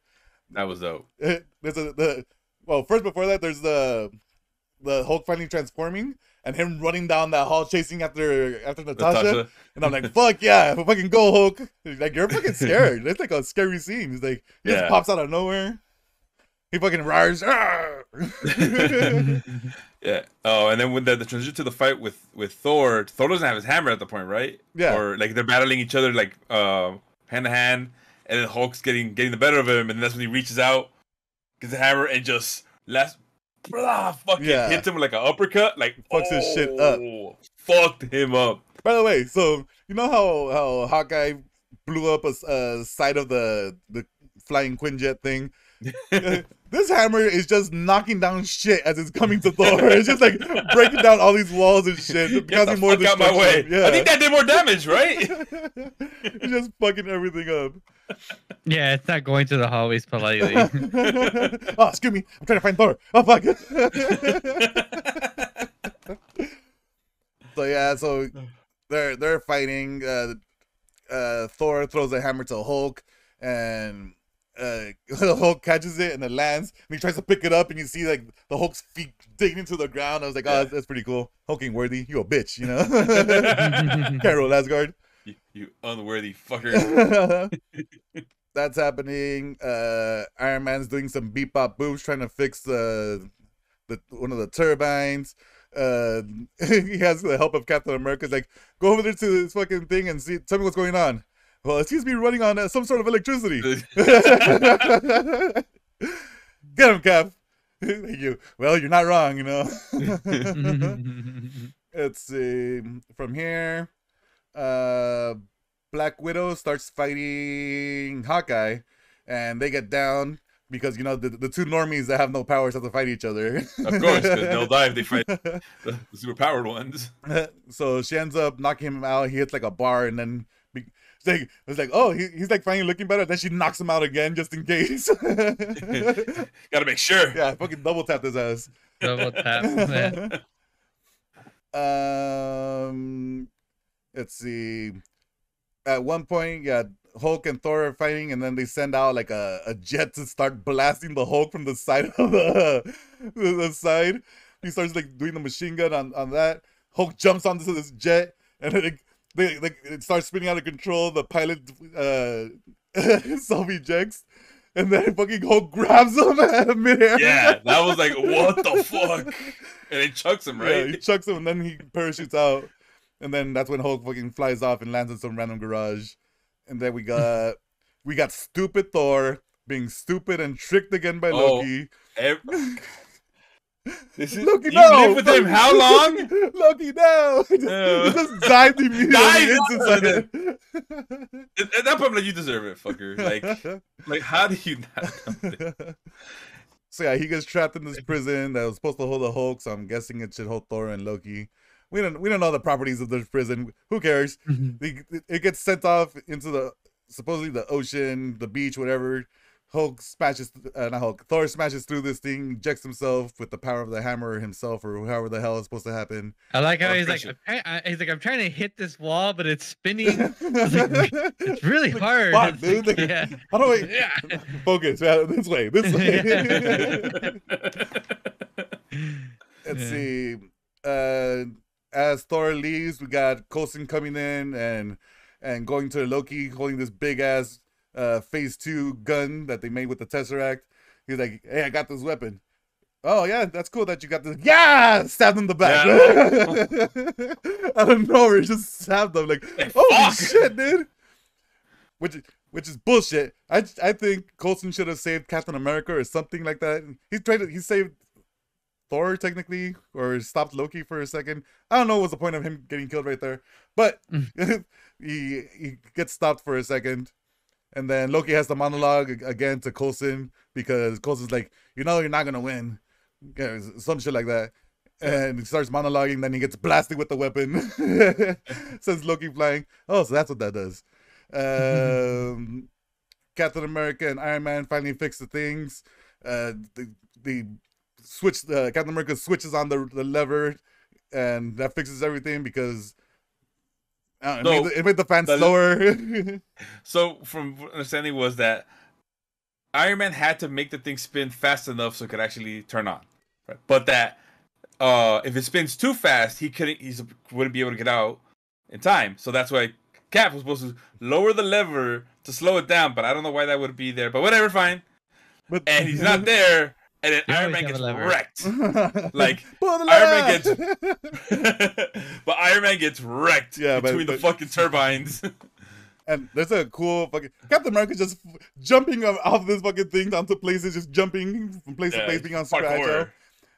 Speaker 2: That was dope.
Speaker 1: There's a the well first before that there's the the Hulk finally transforming and him running down that hall chasing after after Natasha.
Speaker 2: Natasha.
Speaker 1: And I'm like, fuck yeah, fucking go Hulk. He's like, you're fucking scared. It's like a scary scene. He's like, he just pops out of nowhere. He fucking roars.
Speaker 2: Yeah. Oh, and then when the, the transition to the fight with with Thor, Thor doesn't have his hammer at the point, right?
Speaker 1: Yeah.
Speaker 2: Or like they're battling each other like uh hand to hand, and then Hulk's getting getting the better of him, and then that's when he reaches out, gets the hammer, and just last blah, fucking
Speaker 1: Yeah.
Speaker 2: hits him with like an uppercut, like
Speaker 1: Fucks his shit up.
Speaker 2: oh, Fucked him up.
Speaker 1: By the way, so you know how how Hawkeye blew up a side of the the flying Quinjet thing. this hammer is just knocking down shit as it's coming to Thor. It's just like breaking down all these walls and shit,
Speaker 2: Get the
Speaker 1: causing more
Speaker 2: fuck out my way.
Speaker 1: destruction. Yeah,
Speaker 2: I think that did more damage, right?
Speaker 1: it's just fucking everything up.
Speaker 3: Yeah, it's not going to the hallways politely.
Speaker 1: oh, excuse me, I'm trying to find Thor. Oh fuck. so yeah, so they're they're fighting. Uh, uh, Thor throws a hammer to Hulk, and uh, Hulk catches it and it lands. And he tries to pick it up, and you see like the Hulk's feet digging into the ground. I was like, oh, that's, that's pretty cool. Hulking worthy, you a bitch, you know. Carol Asgard.
Speaker 2: you, you unworthy fucker.
Speaker 1: That's happening. Uh, Iron Man's doing some beep bop boops, trying to fix the the one of the turbines. Uh, he has the help of Captain America. He's like, go over there to this fucking thing and see. Tell me what's going on. Well, it seems to be running on uh, some sort of electricity. Get him, Cap. Thank you. Well, you're not wrong, you know. Let's see. From here, uh, Black Widow starts fighting Hawkeye, and they get down because you know the, the two normies that have no powers have to fight each other.
Speaker 2: of course, because they'll die if they fight the, the superpowered ones.
Speaker 1: so she ends up knocking him out. He hits like a bar, and then be- it's like it's like oh he, he's like finally looking better. Then she knocks him out again just in case.
Speaker 2: Gotta make sure.
Speaker 1: yeah, fucking double tap his ass.
Speaker 3: Double tap. man.
Speaker 1: um, let's see. At one point, yeah, Hulk and Thor are fighting, and then they send out like a, a jet to start blasting the Hulk from the side of the, the, the side. He starts like doing the machine gun on, on that. Hulk jumps onto this jet, and then it, they like it starts spinning out of control. The pilot uh, self ejects, and then fucking Hulk grabs him midair.
Speaker 2: Yeah, that was like, what the fuck? And it chucks him,
Speaker 1: Yeah,
Speaker 2: right?
Speaker 1: he chucks him and then he parachutes out. And then that's when Hulk fucking flies off and lands in some random garage. And then we got we got stupid Thor being stupid and tricked again by
Speaker 2: Oh,
Speaker 1: Loki.
Speaker 2: Ev- this is,
Speaker 1: Loki,
Speaker 2: you
Speaker 1: no!
Speaker 2: lived with him how long?
Speaker 1: Loki, no! He just, he just dived immediately
Speaker 2: Dive
Speaker 1: into it.
Speaker 2: At, at that point, like, you deserve it, fucker. Like, like, how do you not?
Speaker 1: so yeah, he gets trapped in this prison that was supposed to hold a Hulk. So I'm guessing it should hold Thor and Loki. We don't we don't know the properties of this prison. Who cares? Mm-hmm. They, it gets sent off into the supposedly the ocean, the beach, whatever. Hulk smashes, uh, not Hulk, Thor smashes through this thing, injects himself with the power of the hammer himself, or however the hell is supposed to happen.
Speaker 3: I like how
Speaker 2: Oh,
Speaker 3: he's like. I'm he's like, I'm trying to hit this wall, but it's spinning. It's really
Speaker 1: Like,
Speaker 3: hard.
Speaker 1: fuck,
Speaker 3: It's
Speaker 1: dude.
Speaker 3: like,
Speaker 1: Like,
Speaker 3: yeah.
Speaker 1: How do I
Speaker 3: Yeah.
Speaker 1: focus? Yeah, this way, this way. Let's
Speaker 3: Yeah.
Speaker 1: see. Uh, as Thor leaves, we got Coulson coming in and and going to Loki, holding this big ass uh, Phase Two gun that they made with the Tesseract. He's like, "Hey, I got this weapon." Oh yeah, that's cool that you got this. Yeah, stabbed him in the back. Out of nowhere, just stabbed him. Like, holy shit, dude. Which which is bullshit. I I think Coulson should have saved Captain America or something like that. He tried to he saved Thor technically or stopped Loki for a second. I don't know what was the point of him getting killed right there, but he he gets stopped for a second, and then Loki has the monologue again to Coulson because Coulson's like, you know, you're not gonna win, yeah, some shit like that. And he starts monologuing, then he gets blasted with the weapon. Says Loki flying. Oh, so that's what that does. Um, Captain America and Iron Man finally fix the things. Uh, the, the switch, uh, Captain America switches on the, the lever, and that fixes everything because uh, it,
Speaker 2: No,
Speaker 1: made the, it made the fan
Speaker 2: the-
Speaker 1: slower.
Speaker 2: So, from understanding was that Iron Man had to make the thing spin fast enough so it could actually turn on, right? But that uh, if it spins too fast, he couldn't. He wouldn't be able to get out in time. So that's why Cap was supposed to lower the lever to slow it down. But I don't know why that would be there. But whatever, fine.
Speaker 1: but
Speaker 2: And he's not there. And then Iron Man gets wrecked. Like,
Speaker 1: Pull the
Speaker 2: Iron Man
Speaker 1: lever!
Speaker 2: but Iron Man gets wrecked
Speaker 1: Yeah, but-
Speaker 2: between the
Speaker 1: but-
Speaker 2: fucking turbines.
Speaker 1: And there's a cool fucking Captain America just f- jumping off off this fucking thing onto places, just jumping from place to place, being on super agile.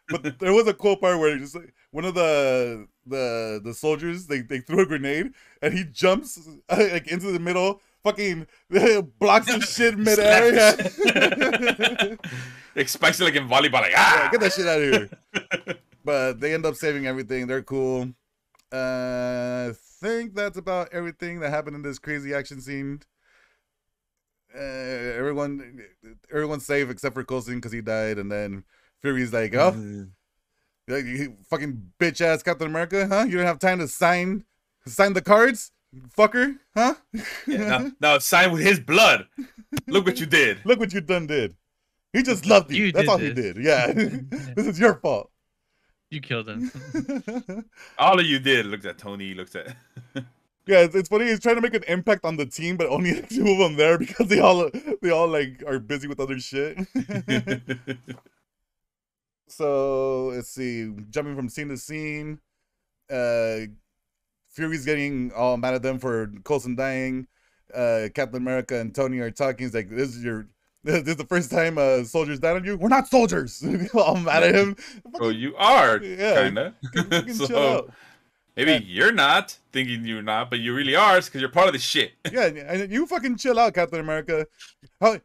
Speaker 1: But there was a cool part where just like, one of the the the soldiers they, they threw a grenade and he jumps uh, like into the middle, fucking blocks the shit midair. Yeah.
Speaker 2: Expects it like in volleyball, like
Speaker 1: Yeah,
Speaker 2: ah.
Speaker 1: get that shit out of here. but they end up saving everything. They're cool. Uh, I think that's about everything that happened in this crazy action scene. Uh, everyone, everyone's safe except for Coulson because he died, and then Fury's like, "Oh, like, you fucking bitch ass Captain America, huh? You don't have time to sign, sign the cards, fucker, huh?
Speaker 2: Yeah, now, now it's signed with his blood. Look what you did.
Speaker 1: Look what you done did. He just loved you.
Speaker 3: You
Speaker 1: That's
Speaker 3: did
Speaker 1: all he did. Yeah, this is your fault."
Speaker 3: You killed him.
Speaker 2: All of you did. Looks at Tony. Looks at.
Speaker 1: Yeah, it's, it's funny. He's trying to make an impact on the team, but only like, two of them there because they all they all like are busy with other shit. so let's see, jumping from scene to scene. Uh, Fury's getting all mad at them for Coulson dying. Uh, Captain America and Tony are talking. He's like, "This is your." This is the first time uh, soldiers died on you. We're not soldiers. all mad at him.
Speaker 2: oh, you are
Speaker 1: Yeah,
Speaker 2: kinda. So
Speaker 1: out.
Speaker 2: maybe
Speaker 1: Yeah.
Speaker 2: you're not thinking you're not, but you really are because you're part of the shit.
Speaker 1: Yeah, and you fucking chill out, Captain America.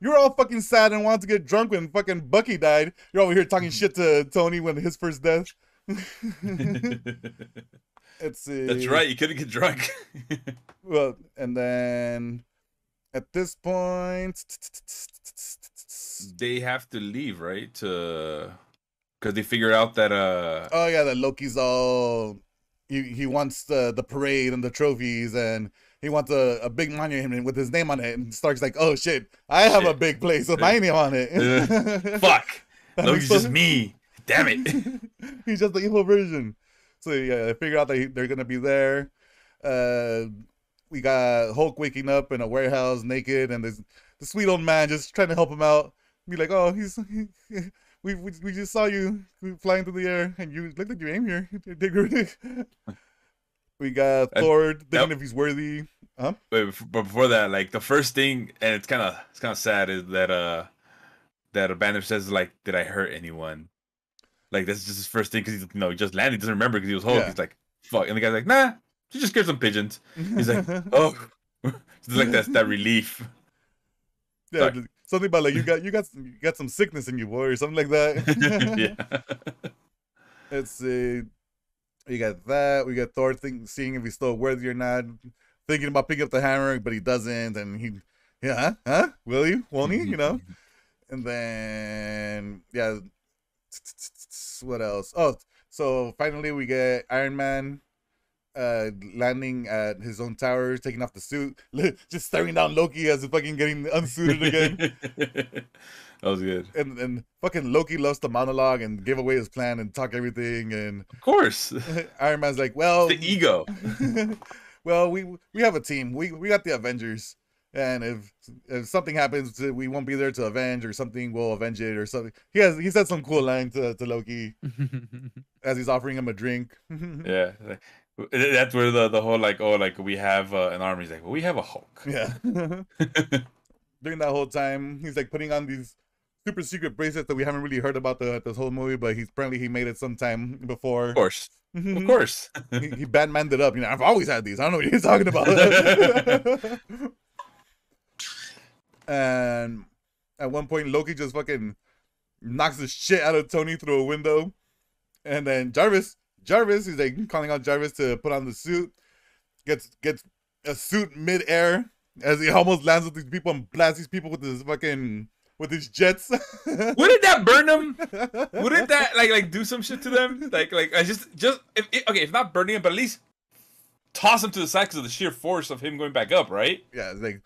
Speaker 1: You're all fucking sad and wanted to get drunk when fucking Bucky died. You're over here talking shit to Tony when his first death. Let's see.
Speaker 2: That's right. You couldn't get drunk.
Speaker 1: Well, and then at this point,
Speaker 2: they have to leave, right? To because they figured out that uh
Speaker 1: oh yeah, that Loki's all he he wants the the parade and the trophies and. He wants a, a big monument with his name on it, and Stark's like, "Oh shit, I have a big place with my name on it."
Speaker 2: fuck.
Speaker 1: That
Speaker 2: Loki's just me. Damn it.
Speaker 1: He's just the evil version. So yeah, I figured out that he, they're gonna be there. Uh, we got Hulk waking up in a warehouse naked, and this the sweet old man just trying to help him out. Be like, oh, he's he, we, we we just saw you flying through the air, and you look like you aim here. we got
Speaker 2: Uh,
Speaker 1: Thor thinking
Speaker 2: yep.
Speaker 1: if he's worthy. Huh?
Speaker 2: But but before that, like the first thing, and it's kind of it's kind of sad, is that uh that a Banner says like, "Did I hurt anyone?" Like that's just his first thing because he's you know he just landed, he doesn't remember because he was Hulk.
Speaker 1: Yeah.
Speaker 2: He's like, "Fuck," and the guy's like, "Nah, she just scared some pigeons." He's like, "Oh," it's like that that relief.
Speaker 1: yeah, something about like you got you got some, you got some sickness in you, boy, or something like that.
Speaker 2: yeah.
Speaker 1: Let's see. We got that. We got Thor think, seeing if he's still worthy or not. Thinking about picking up the hammer, but he doesn't. And he, yeah, huh? huh? Will you? Won't he? You know. And then yeah, what else? Oh, so finally we get Iron Man uh landing at his own tower, taking off the suit, just staring down Loki as if fucking getting unsuited again.
Speaker 2: that was good.
Speaker 1: and and fucking Loki loves the monologue and give away his plan and talk everything and
Speaker 2: Of course.
Speaker 1: Iron Man's like, well,
Speaker 2: the ego.
Speaker 1: well, we we have a team. We we got the Avengers, and if if something happens, we won't be there to avenge, or something we'll avenge it, or something. He has he said some cool line to, to Loki as he's offering him a drink.
Speaker 2: Yeah. That's where the, the whole like oh like we have uh, an army. He's like well we have a Hulk.
Speaker 1: yeah. During that whole time, he's like putting on these super secret bracelets that we haven't really heard about the this whole movie, but he's apparently he made it sometime before.
Speaker 2: Of course, of course.
Speaker 1: he, he Batmaned it up. You know, I've always had these. I don't know what you're talking about. and at one point, Loki just fucking knocks the shit out of Tony through a window. And then Jarvis, Jarvis, he's like calling out Jarvis to put on the suit. Gets gets a suit mid-air as he almost lands with these people and blasts these people with his fucking with his jets.
Speaker 2: Wouldn't that burn them? Wouldn't that like like do some shit to them? Like like I just just if, if okay if not burning them, but at least toss him to the side because of the sheer force of him going back up, right?
Speaker 1: yeah, like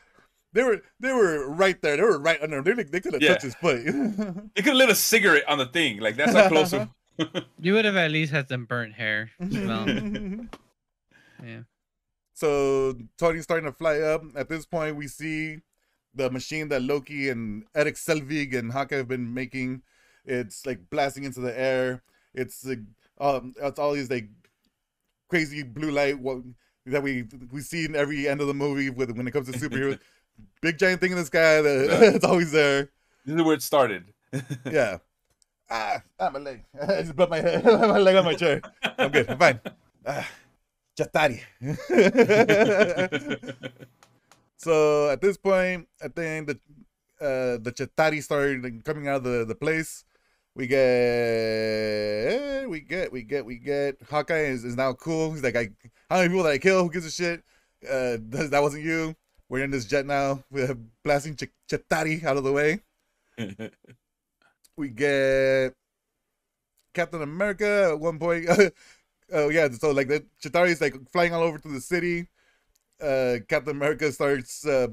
Speaker 1: they were they were right there. They were right under him. They, they could have
Speaker 2: Yeah.
Speaker 1: touched his foot.
Speaker 2: They could have lit a cigarette on the thing. Like that's how close.
Speaker 3: you would have at least had some burnt hair. smell. yeah.
Speaker 1: So Tony's starting to fly up. At this point, we see the machine that Loki and Eric Selvig and Hawkeye have been making. It's like blasting into the air. It's like um, it's all these like crazy blue light what, that we we see in every end of the movie with when it comes to superheroes. Big giant thing in the sky that it's always there.
Speaker 2: This is where it started.
Speaker 1: Yeah. Ah, ah, my leg. I just bumped my head, my leg on my chair. I'm good. I'm fine. Ah, Chitauri. so at this point, I think the uh, the Chitauri started coming out of the, the place. We get, we get, we get, we get. Hawkeye is, is now cool. He's like, I, how many people that I kill? Who gives a shit? Uh, that, that wasn't you. We're in this jet now. We're blasting Ch- Chitauri out of the way we get Captain America at one point. Oh yeah, so like the Chitauri is like flying all over to the city. Uh, Captain America starts uh,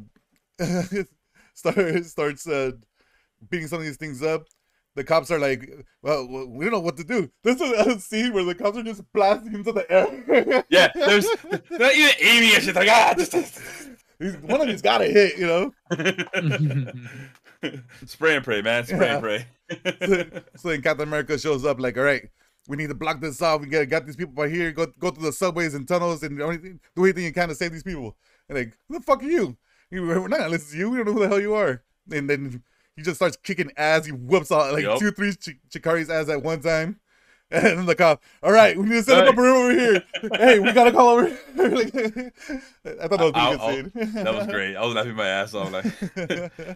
Speaker 1: starts starts uh, beating some of these things up. The cops are like, "Well, we don't know what to do." This is a scene where the cops are just blasting into the air.
Speaker 2: yeah, there's they're not even aiming at shit. Like ah, just,
Speaker 1: He's- One of them's got to hit, you know.
Speaker 2: spray and pray, man. Spray and pray.
Speaker 1: so, so then Captain America shows up like, all right, we need to block this off. We got got these people by here. Go go through the subways and tunnels and do anything, do anything you can to save these people. And like, who the fuck are you? You- We're not listen to you. We don't know who the hell you are. And then he just starts kicking ass. He whoops out like
Speaker 2: Yup.
Speaker 1: two, three Ch- Chitauri's ass at one time. And the cop, all right, we need to set up a room over here. hey, we gotta call over. here." like, I thought that was
Speaker 2: I'll-
Speaker 1: pretty good scene.
Speaker 2: That was great. I was laughing my ass off. Like,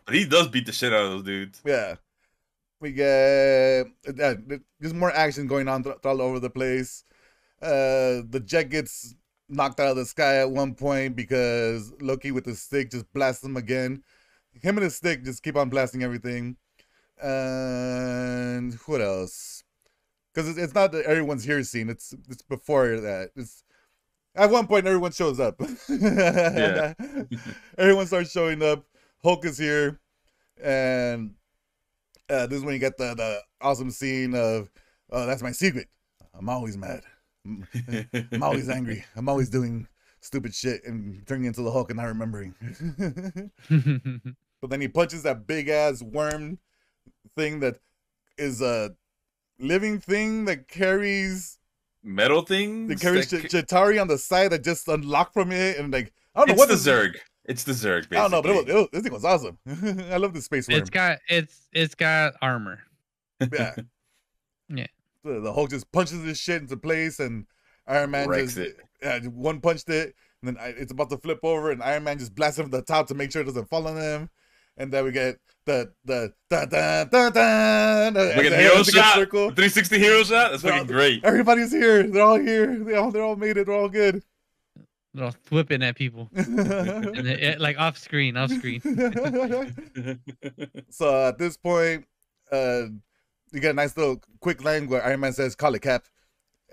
Speaker 2: but he does beat the shit out of those dudes.
Speaker 1: Yeah. We get uh, there's more action going on th- all over the place. Uh, the jet gets knocked out of the sky at one point because Loki with the stick just blasts him again. Him and his stick just keep on blasting everything. And what else? Because it's, it's not that everyone's here scene. It's it's before that. It's at one point everyone shows up.
Speaker 2: Yeah.
Speaker 1: everyone starts showing up. Hulk is here, and uh, this is when you get the, the awesome scene of, oh, that's my secret. I'm always mad. I'm I'm always angry. I'm always doing stupid shit and turning into the Hulk and not remembering. but then he punches that big ass worm thing that is a living thing that carries
Speaker 2: Metal things.
Speaker 1: that carries
Speaker 2: that
Speaker 1: Ch- Chitauri on the side that just unlocked from it and like I don't know
Speaker 2: it's
Speaker 1: what
Speaker 2: the
Speaker 1: this-
Speaker 2: Zerg. It's the Zerg. Basically.
Speaker 1: I don't know, but it was, it was, this thing was awesome. I love this space worm.
Speaker 3: it's got it's it's got armor.
Speaker 1: yeah.
Speaker 3: Yeah.
Speaker 1: The, the Hulk just punches this shit into place, and Iron Man
Speaker 2: Wrecks
Speaker 1: just
Speaker 2: it.
Speaker 1: Yeah, one punched it, and then I, it's about to flip over, and Iron Man just blasts it from the top to make sure it doesn't fall on him. And then we get the the da da da da.
Speaker 2: We get hero shot. 360 hero shot. That's
Speaker 1: They're
Speaker 2: fucking
Speaker 1: all-
Speaker 2: great.
Speaker 1: Everybody's here. They're all here. They all they all made it. They're all good.
Speaker 3: little whipping at people, and then, eh, like off screen, off screen.
Speaker 1: so at this point, uh, you get a nice little quick line where Iron Man says, "Call it Cap,"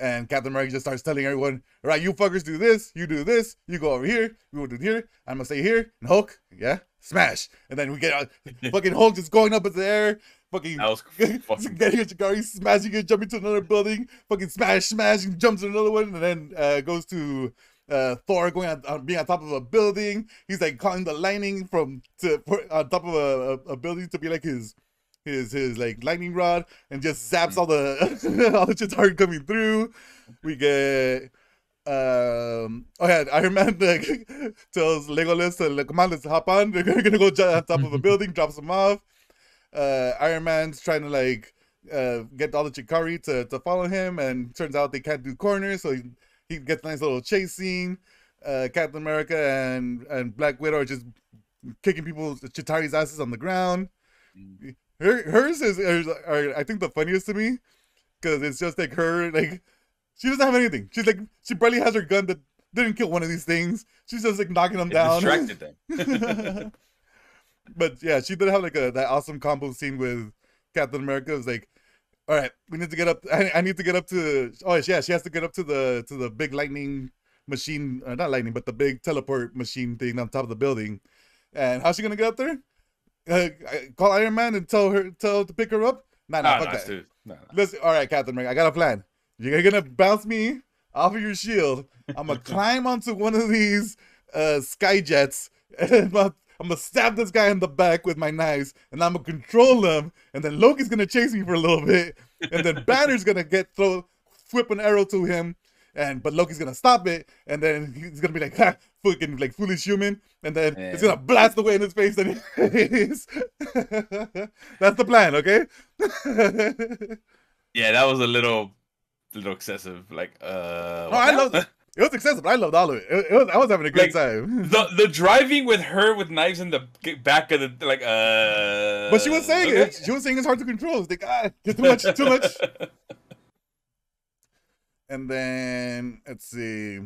Speaker 1: and Captain America just starts telling everyone, "All right, you fuckers do this, you do this, you go over here, we will do here. I'm gonna stay here." And Hulk, yeah, smash, and then we get uh, fucking Hulk just going up in the air, fucking
Speaker 2: That was fucking
Speaker 1: getting a Chitauri, smashing it, jumping to another building, fucking smash, smash, and jumps to another one, and then uh, goes to uh, Thor going on, on being on top of a building. He's like calling the lightning from to for, on top of a, a, a building to be like his his his like lightning rod, and just zaps all the all the Chitauri coming through. We get. Um, oh yeah, Iron Man like, tells Legolas to like, come on, let's hop on. They're gonna go jump on top of a building, drops him off. Uh, Iron Man's trying to like uh, get all the Chitauri to, to follow him, and turns out they can't do corners, so he, he gets a nice little chase scene. Uh, Captain America and and Black Widow are just kicking people's Chitauri's asses on the ground. Her, hers is are, are, I think the funniest to me because it's just like her like she doesn't have anything. She's like she barely has her gun that didn't kill one of these things. She's just like knocking them
Speaker 2: It
Speaker 1: down.
Speaker 2: distracted them.
Speaker 1: but yeah, she did have like a that awesome combo scene with Captain America. It was like, all right, we need to get up. I, I need to get up to. Oh yeah, she has to get up to the to the big lightning machine, uh, not lightning, but the big teleport machine thing on top of the building. And how's she gonna get up there? Uh, call Iron Man and tell her tell to pick her up. Nah, nah,
Speaker 2: Nah,
Speaker 1: fuck
Speaker 2: nah,
Speaker 1: that.
Speaker 2: dude. Nah, nah.
Speaker 1: Listen, all right, Captain America, I got a plan. You're gonna bounce me off of your shield. I'm gonna climb onto one of these uh, sky jets, and I'm gonna, stab this guy in the back with my knives, and I'm gonna control him. And then Loki's gonna chase me for a little bit, and then Banner's gonna get throw whip an arrow to him, and but Loki's gonna stop it, and then he's gonna be like, ha, fucking like foolish human, and then it's gonna blast away in his face, and he's that's the plan, okay?
Speaker 2: Yeah, that was a little, little excessive. Like, uh,
Speaker 1: No, I love it. was accessible. I loved all of it. It, it was, I was having a great
Speaker 2: Like,
Speaker 1: time.
Speaker 2: the the driving with her with knives in the back of the like uh.
Speaker 1: But she was saying
Speaker 2: okay.
Speaker 1: it. She was saying it's hard to control. It's like ah, it's too much, too much. And then let's see.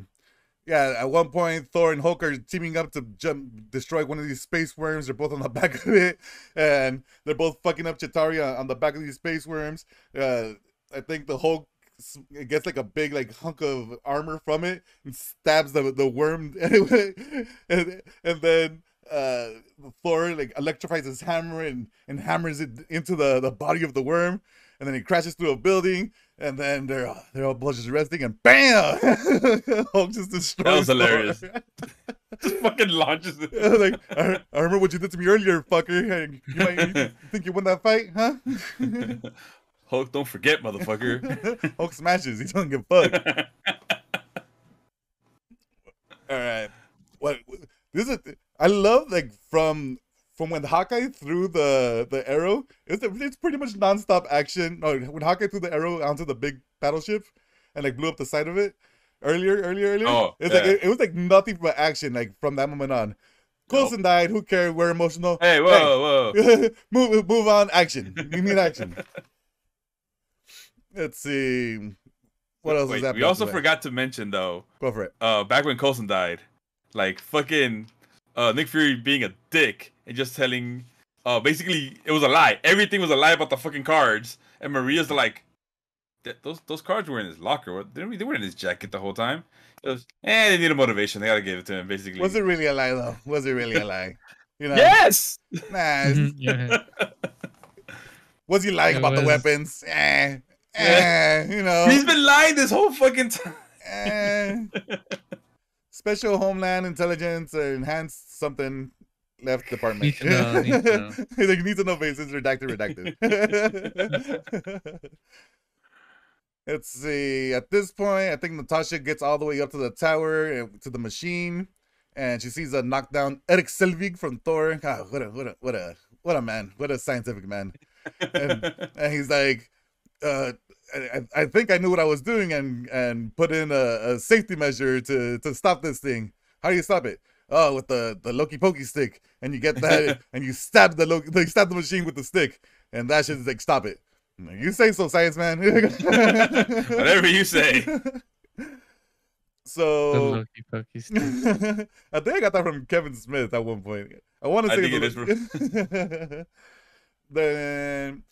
Speaker 1: Yeah, at one point, Thor and Hulk are teaming up to jump, destroy one of these space worms. They're both on the back of it, and they're both fucking up Chitauri on, on the back of these space worms. Uh, I think the Hulk s- gets like a big like hunk of armor from it and stabs the the worm anyway, and and then uh Thor like electrifies his hammer and and hammers it into the the body of the worm, and then he crashes through a building, and then they're they're all just resting, and bam, Hulk just destroys. That was Thor.
Speaker 2: hilarious. Just fucking launches it.
Speaker 1: like I, I remember what you did to me earlier, fucker. You, might, you think you won that fight, huh?
Speaker 2: Hulk, don't forget, motherfucker.
Speaker 1: Hulk smashes. He doesn't give a fuck. All right. What this is? I love like from from when Hawkeye threw the the arrow. It's it's pretty much nonstop action. No, when Hawkeye threw the arrow onto the big battleship and like blew up the side of it earlier, earlier, earlier.
Speaker 2: Oh,
Speaker 1: it's like
Speaker 2: yeah.
Speaker 1: it, it was like nothing but action. Like from that moment on. Coulson died. Who cares? We're emotional.
Speaker 2: hey, whoa, whoa.
Speaker 1: move move on. Action. We need action. Let's see. What else
Speaker 2: Wait,
Speaker 1: is that?
Speaker 2: we also forgot to mention though,
Speaker 1: Go for it.
Speaker 2: uh, back when Coulson died, like fucking uh, Nick Fury being a dick and just telling, uh, basically it was a lie. Everything was a lie about the fucking cards, and Maria's like, "Th- those those cards were in his locker. What? They, they were in his jacket the whole time. It was, eh, they need a motivation. They gotta give it to him, basically.
Speaker 1: Was it really a lie though? Was it really a lie? You know?
Speaker 2: Yes.
Speaker 1: Nah. it's-
Speaker 3: Mhm, yeah.
Speaker 1: Was he lying
Speaker 3: It
Speaker 1: about the weapons? Eh. Eh. You know.
Speaker 2: He's been lying this whole fucking time.
Speaker 1: eh. Special Homeland Intelligence or Enhanced something left department.
Speaker 3: Need to know, need to know.
Speaker 1: He's like, need to know basis, redacted, redacted. Let's see. At this point, I think Natasha gets all the way up to the tower to the machine, and she sees a knockdown Eric Selvig from Thor. God, what a what a what a what a man! What a scientific man! And, and he's like, uh, I, I think I knew what I was doing and and put in a, a safety measure to to stop this thing. How do you stop it? Oh, with the the Loki Pokey stick, and you get that, and you stab the Loki, you stab the machine with the stick, and that should like stop it. You say so, science man.
Speaker 2: Whatever you say.
Speaker 1: So
Speaker 3: Loki Pokey stuff.
Speaker 1: I think I got that from Kevin Smith at one point. I want to
Speaker 2: I
Speaker 1: say
Speaker 2: think it
Speaker 1: the- then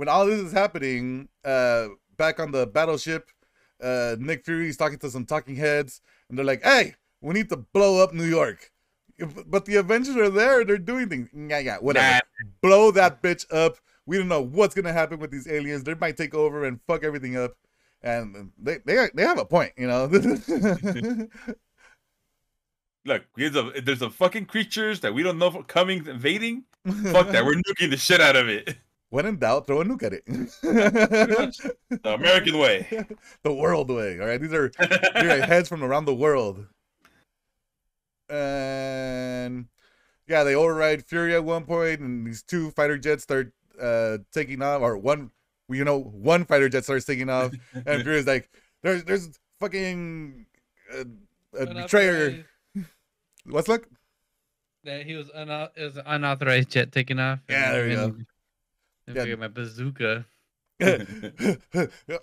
Speaker 1: when all this is happening, uh, back on the battleship, uh, Nick Fury's talking to some talking heads, and they're like, "Hey, we need to blow up New York." But the Avengers are there; they're doing things. Yeah, yeah, whatever.
Speaker 2: Nah.
Speaker 1: Blow that bitch up. We don't know what's gonna happen with these aliens. They might take over and fuck everything up. And they they they have a point, you know.
Speaker 2: Look, there's a, there's a fucking creatures that we don't know if coming invading. Fuck that, we're nuking the shit out of it.
Speaker 1: When in doubt, throw a nuke at it.
Speaker 2: The American way.
Speaker 1: the world way. All right, these are these are heads from around the world. And yeah, they override Fury at one point, and these two fighter jets start uh taking off, or one, you know, one fighter jet starts taking off, and Fury's like, "There's there's fucking uh, a betrayer." What's look?
Speaker 3: That he was, unau- it was an unauthorized jet taking off.
Speaker 1: Yeah, there you go.
Speaker 3: I
Speaker 1: Yeah.
Speaker 3: figured my bazooka.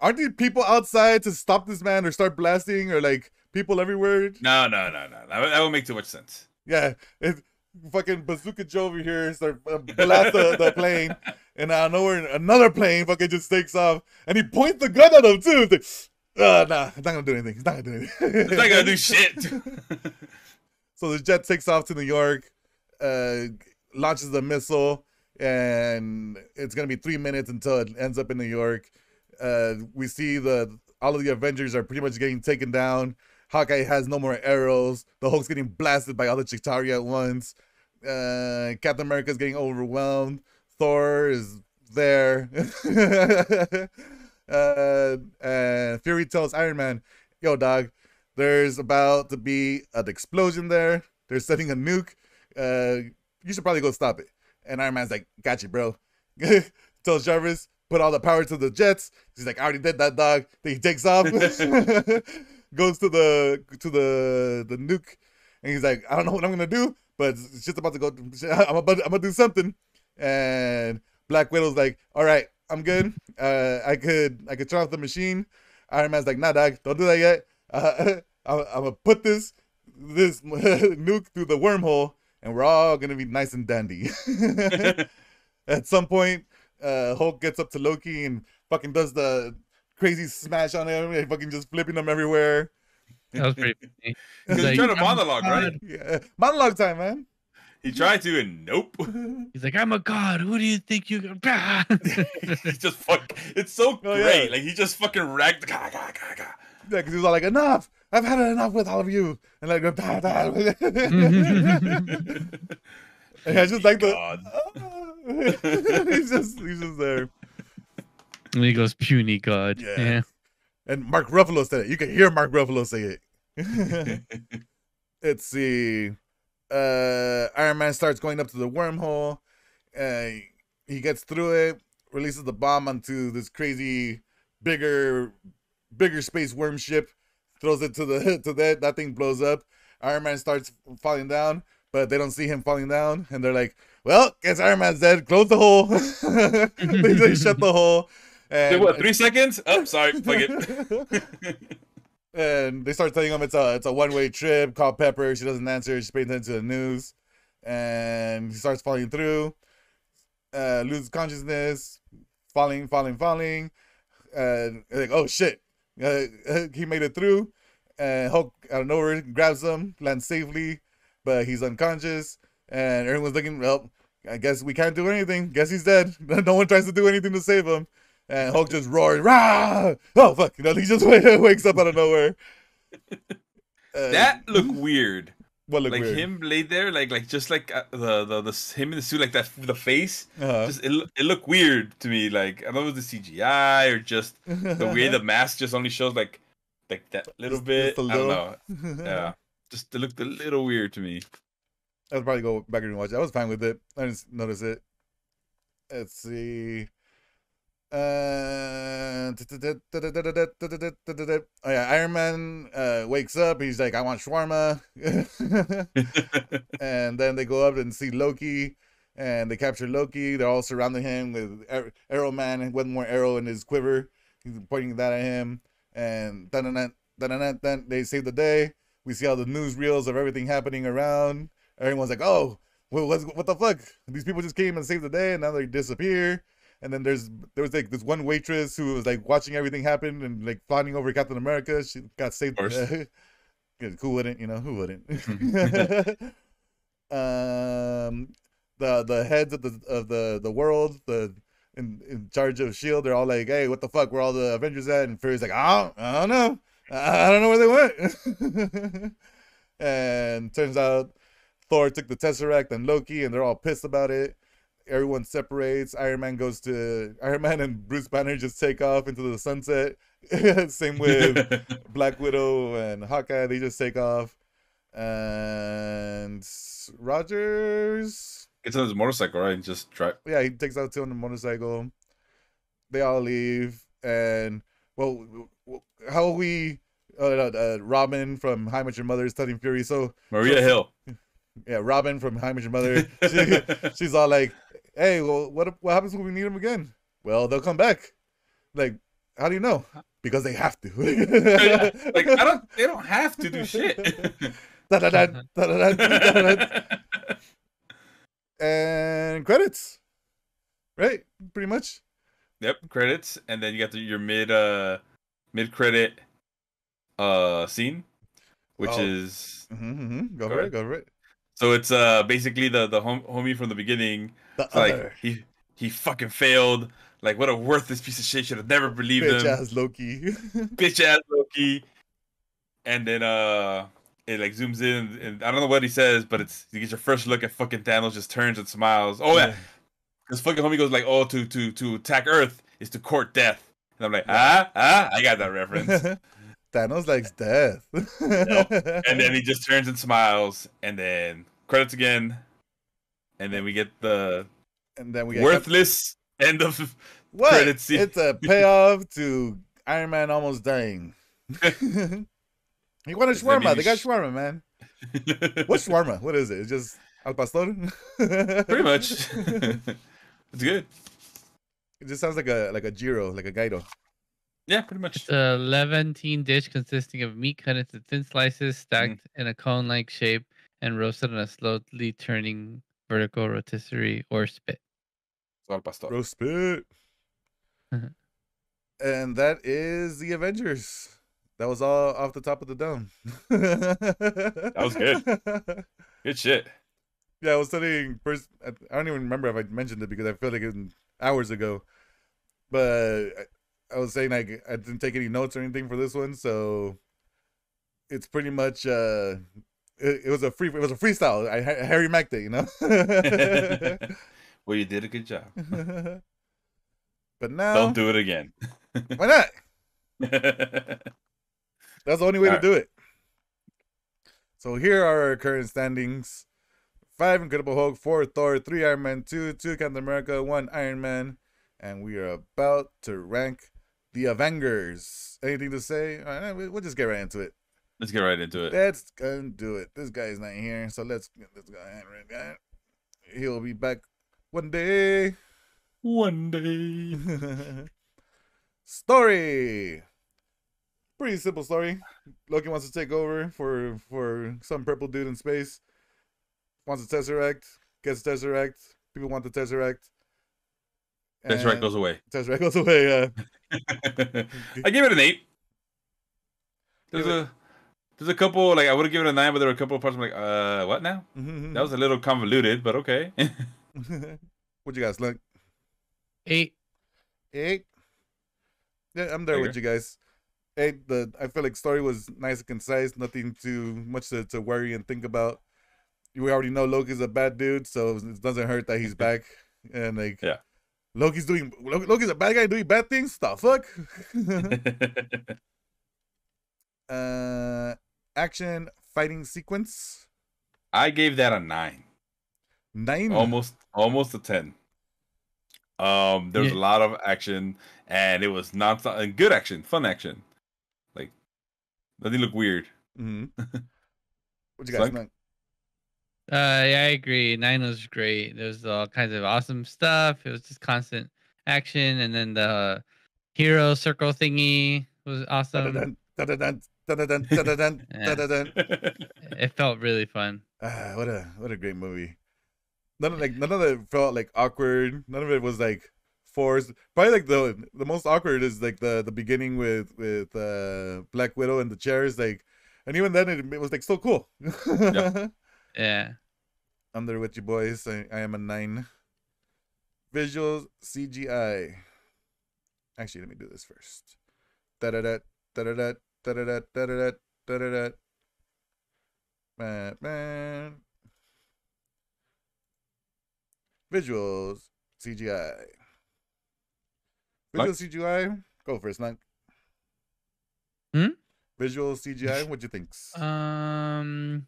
Speaker 1: Aren't these people outside to stop this man or start blasting or like people everywhere?
Speaker 2: No, no, no, no. That, would- that would make too much sense.
Speaker 1: Yeah, it's fucking Bazooka Joe over here start uh, blast the, the plane, and out of nowhere another plane fucking just takes off, and he points the gun at him too. It's like, uh, nah, it's not gonna do anything. It's not gonna do anything.
Speaker 2: It's not gonna do shit.
Speaker 1: So the jet takes off to New York, uh, launches the missile, and it's gonna be three minutes until it ends up in New York. Uh, we see the all of the Avengers are pretty much getting taken down. Hawkeye has no more arrows. The Hulk's getting blasted by all the Chitauri at once. Uh, Captain America's getting overwhelmed. Thor is there. uh, and Fury tells Iron Man, "Yo, dog, there's about to be an explosion there. They're setting a nuke. Uh, you should probably go stop it." And Iron Man's like, "Got you, bro." Tells Jarvis, "Put all the power to the jets." He's like, "I already did that, dog." Then he takes off, goes to the to the the nuke, and he's like, "I don't know what I'm gonna do, but it's just about to go. I'm about I'm gonna do something." And Black Widow's like, "All right, I'm good. Uh, I could I could turn off the machine." Iron Man's like, "Nah, dog, don't do that yet. Uh, I'm, I'm gonna put this this nuke through the wormhole, and we're all gonna be nice and dandy." At some point, uh, Hulk gets up to Loki and fucking does the crazy smash on him, and fucking just flipping him everywhere.
Speaker 3: That was pretty funny. He's
Speaker 2: he's
Speaker 3: like,
Speaker 2: trying to monologue, right?
Speaker 1: Yeah, monologue time, man.
Speaker 2: He tried to, and nope.
Speaker 3: He's like, I'm a god. Who do you think you can?
Speaker 2: he just fuck. It's so
Speaker 1: Oh, yeah.
Speaker 2: great. Like he just fucking ragged. Gah, gah, gah, gah.
Speaker 1: Yeah, because he was all like, "Enough! I've had enough with all of you," and like, "Bah, bah." and I just like the.
Speaker 2: God.
Speaker 1: he's just he's just there.
Speaker 3: and he goes, puny god.
Speaker 1: Yeah.
Speaker 3: Yeah.
Speaker 1: And Mark Ruffalo said it. You can hear Mark Ruffalo say it. Let's see. Uh, Iron Man starts going up to the wormhole. Uh, he gets through it, releases the bomb onto this crazy, bigger, bigger space worm ship. Throws it to the to that. That thing blows up. Iron Man starts falling down, but they don't see him falling down, and they're like, "Well, guess Iron Man's dead. Close the hole." they, they shut the hole.
Speaker 2: Did
Speaker 1: And
Speaker 2: what? Three seconds? Oh, sorry. Fuck it.
Speaker 1: and they start telling him it's a it's a one way trip. Call Pepper. She doesn't answer. She's paying attention to the news, and he starts falling through. Uh, loses consciousness, falling, falling, falling. And like, oh shit, uh, he made it through. And Hulk out of nowhere grabs him, lands safely, but he's unconscious. And everyone's looking. Well, I guess we can't do anything. Guess he's dead. no one tries to do anything to save him. And Hulk just roars, rah! Oh fuck! You know, he just wakes up out of nowhere. Uh,
Speaker 2: that looked weird.
Speaker 1: What look
Speaker 2: like
Speaker 1: weird.
Speaker 2: him laid there, like like just like uh, the, the the him in the suit, like that the face.
Speaker 1: Uh-huh.
Speaker 2: Just it, it looked weird to me. Like I don't know if it was the CGI or just the way the mask just only shows like like that little
Speaker 1: Just-
Speaker 2: bit.
Speaker 1: just a
Speaker 2: I don't know. Yeah, just it looked a little weird to me.
Speaker 1: I'll probably go back and watch it. I was fine with it. I didn't notice it. Let's see. Uh, oh yeah, Iron Man uh, wakes up. He's like, "I want shawarma," and then they go up and see Loki, and they capture Loki. They're all surrounding him with Ar- Arrow Man and one more arrow in his quiver. He's pointing that at him, and. Then, they save the day. We see all the news reels of everything happening around. Everyone's like, "Oh, what, what the fuck? These people just came and saved the day, and now they disappear." And then there's there was like this one waitress who was like watching everything happen and like fawning over Captain America. She got saved. Who wouldn't? You know, who wouldn't? um, the the heads of the of the the world, the in, in charge of Shield, they're all like, "Hey, what the fuck? Where all the Avengers at?" And Fury's like, "I don't, I don't know. I, I don't know where they went." and turns out Thor took the Tesseract and Loki, and they're all pissed about it. Everyone separates. Iron Man goes to Iron Man and Bruce Banner just take off into the sunset. Same with Black Widow and Hawkeye, they just take off. And Rogers,
Speaker 2: Gets on his motorcycle, right? And just drive.
Speaker 1: yeah, he takes out two on the motorcycle. They all leave, and well, w- w- how we, uh, uh, Robin from How I Met Your Mother is telling Fury. So
Speaker 2: Maria Hill.
Speaker 1: yeah, Robin from How I Met Your Mother, she, she's all like, "Hey, well, what what happens when we need them again? Well, they'll come back. Like, how do you know? Because they have to.
Speaker 2: like I don't. They don't have to do shit.
Speaker 1: Da-da-da, da-da-da, da-da-da. and credits, right? Pretty much.
Speaker 2: Yep, credits, and then you got the, your mid uh mid credit uh scene, which
Speaker 1: Oh.
Speaker 2: is
Speaker 1: Mm-hmm, mm-hmm. Go
Speaker 2: Go
Speaker 1: for it.
Speaker 2: ahead.
Speaker 1: Go for it.
Speaker 2: So it's uh basically the the hom- homie from the beginning.
Speaker 1: The
Speaker 2: like he he fucking failed. Like what a worthless piece of shit. Should have never believed
Speaker 1: bitch
Speaker 2: him.
Speaker 1: ass Loki.
Speaker 2: Bitch ass Loki. And then uh it like zooms in and I don't know what he says, but it's you get your first look at fucking Thanos just turns and smiles. Oh yeah, Because fucking homie goes like, oh, to to to attack Earth is to court death. And I'm like, ah, ah, I got that reference.
Speaker 1: Thanos likes death.
Speaker 2: and then he just turns and smiles, and then credits again, and then we get the
Speaker 1: and then we get
Speaker 2: worthless end of.
Speaker 1: what?
Speaker 2: credit scene.
Speaker 1: It's a payoff to Iron Man almost dying. he wanted shawarma. They got
Speaker 2: sh-
Speaker 1: shawarma, man. What's shawarma? What is it? It's just al pastor.
Speaker 2: Pretty much. it's good.
Speaker 1: It just sounds like a like a gyro, like a gaido.
Speaker 2: Yeah, pretty much.
Speaker 3: It's a Levantine dish consisting of meat cut into thin slices, stacked mm. in a cone-like shape, and roasted on a slowly turning vertical rotisserie or spit.
Speaker 2: Al pastor.
Speaker 1: Roast spit. And that is the Avengers. That was all off the top of the dome. that
Speaker 2: was good. Good shit.
Speaker 1: Yeah, I was studying first. I I don't even remember if I mentioned it because I feel like it was hours ago. But I, was saying like I didn't take any notes or anything for this one, so it's pretty much uh, it, it was a free it was a freestyle. I Ha- Harry Macked it, you know.
Speaker 2: well, you did a good job.
Speaker 1: but now,
Speaker 2: Don't do it again.
Speaker 1: why not? That's the only way to
Speaker 2: Alright.
Speaker 1: do it. So here are our current standings: five Incredible Hulk, four Thor, three Iron Man, two two Captain America, one Iron Man, and we are about to rank the Avengers. Anything to say? All right, we- we'll just get right into it.
Speaker 2: Let's get right into it.
Speaker 1: Let's go and do it. This guy's not here, so let's let's go ahead. and. He'll be back one day.
Speaker 2: One day.
Speaker 1: story. Pretty simple story. Loki wants to take over for for some purple dude in space. Wants a tesseract. Gets a tesseract. People want the tesseract.
Speaker 2: That's right, goes away.
Speaker 1: Tesseract goes away. Uh,
Speaker 2: I give it an eight. There's
Speaker 1: Give it-
Speaker 2: a there's a couple like I would have given it a nine, but there were a couple of parts I'm like, uh, what now?
Speaker 1: Mm-hmm.
Speaker 2: That was a little convoluted, but okay.
Speaker 1: what you guys like?
Speaker 3: Eight.
Speaker 1: Eight. Yeah, I'm there with you guys. Eight. The I feel like story was nice and concise. Nothing too much to, to worry and think about. We already know Loki's a bad dude, so it doesn't hurt that he's back. And like,
Speaker 2: Yeah.
Speaker 1: Loki's doing Lo- Loki's a bad guy doing bad things. The fuck. uh, action fighting sequence
Speaker 2: I gave that a nine.
Speaker 1: nine.
Speaker 2: Almost almost a ten. Um there was
Speaker 3: Yeah.
Speaker 2: a lot of action and it was not and good action, fun action. Like nothing looked weird.
Speaker 1: hmm what you guys
Speaker 2: Slunk?
Speaker 1: Think?
Speaker 3: Uh, yeah, I agree. Nine was great. There was all kinds of awesome stuff. It was just constant action, and then the hero circle thingy was awesome. It felt really fun.
Speaker 1: Ah, what a what a great movie. None of like none of it felt like awkward. None of it was like forced. Probably like the the most awkward is like the the beginning with with uh Black Widow and the chairs like, and even then it, it was like so cool.
Speaker 3: Yeah.
Speaker 1: I'm there with you boys. I, I am a nine. Visuals CGI. Actually, let me do this first. Da da da da da da da da da da da da da. da. Man, man. Visuals CGI. Visual
Speaker 2: Like-
Speaker 1: CGI. Go first, Nunk.
Speaker 3: Hmm?
Speaker 1: Visual CGI. What do you think?
Speaker 3: Um.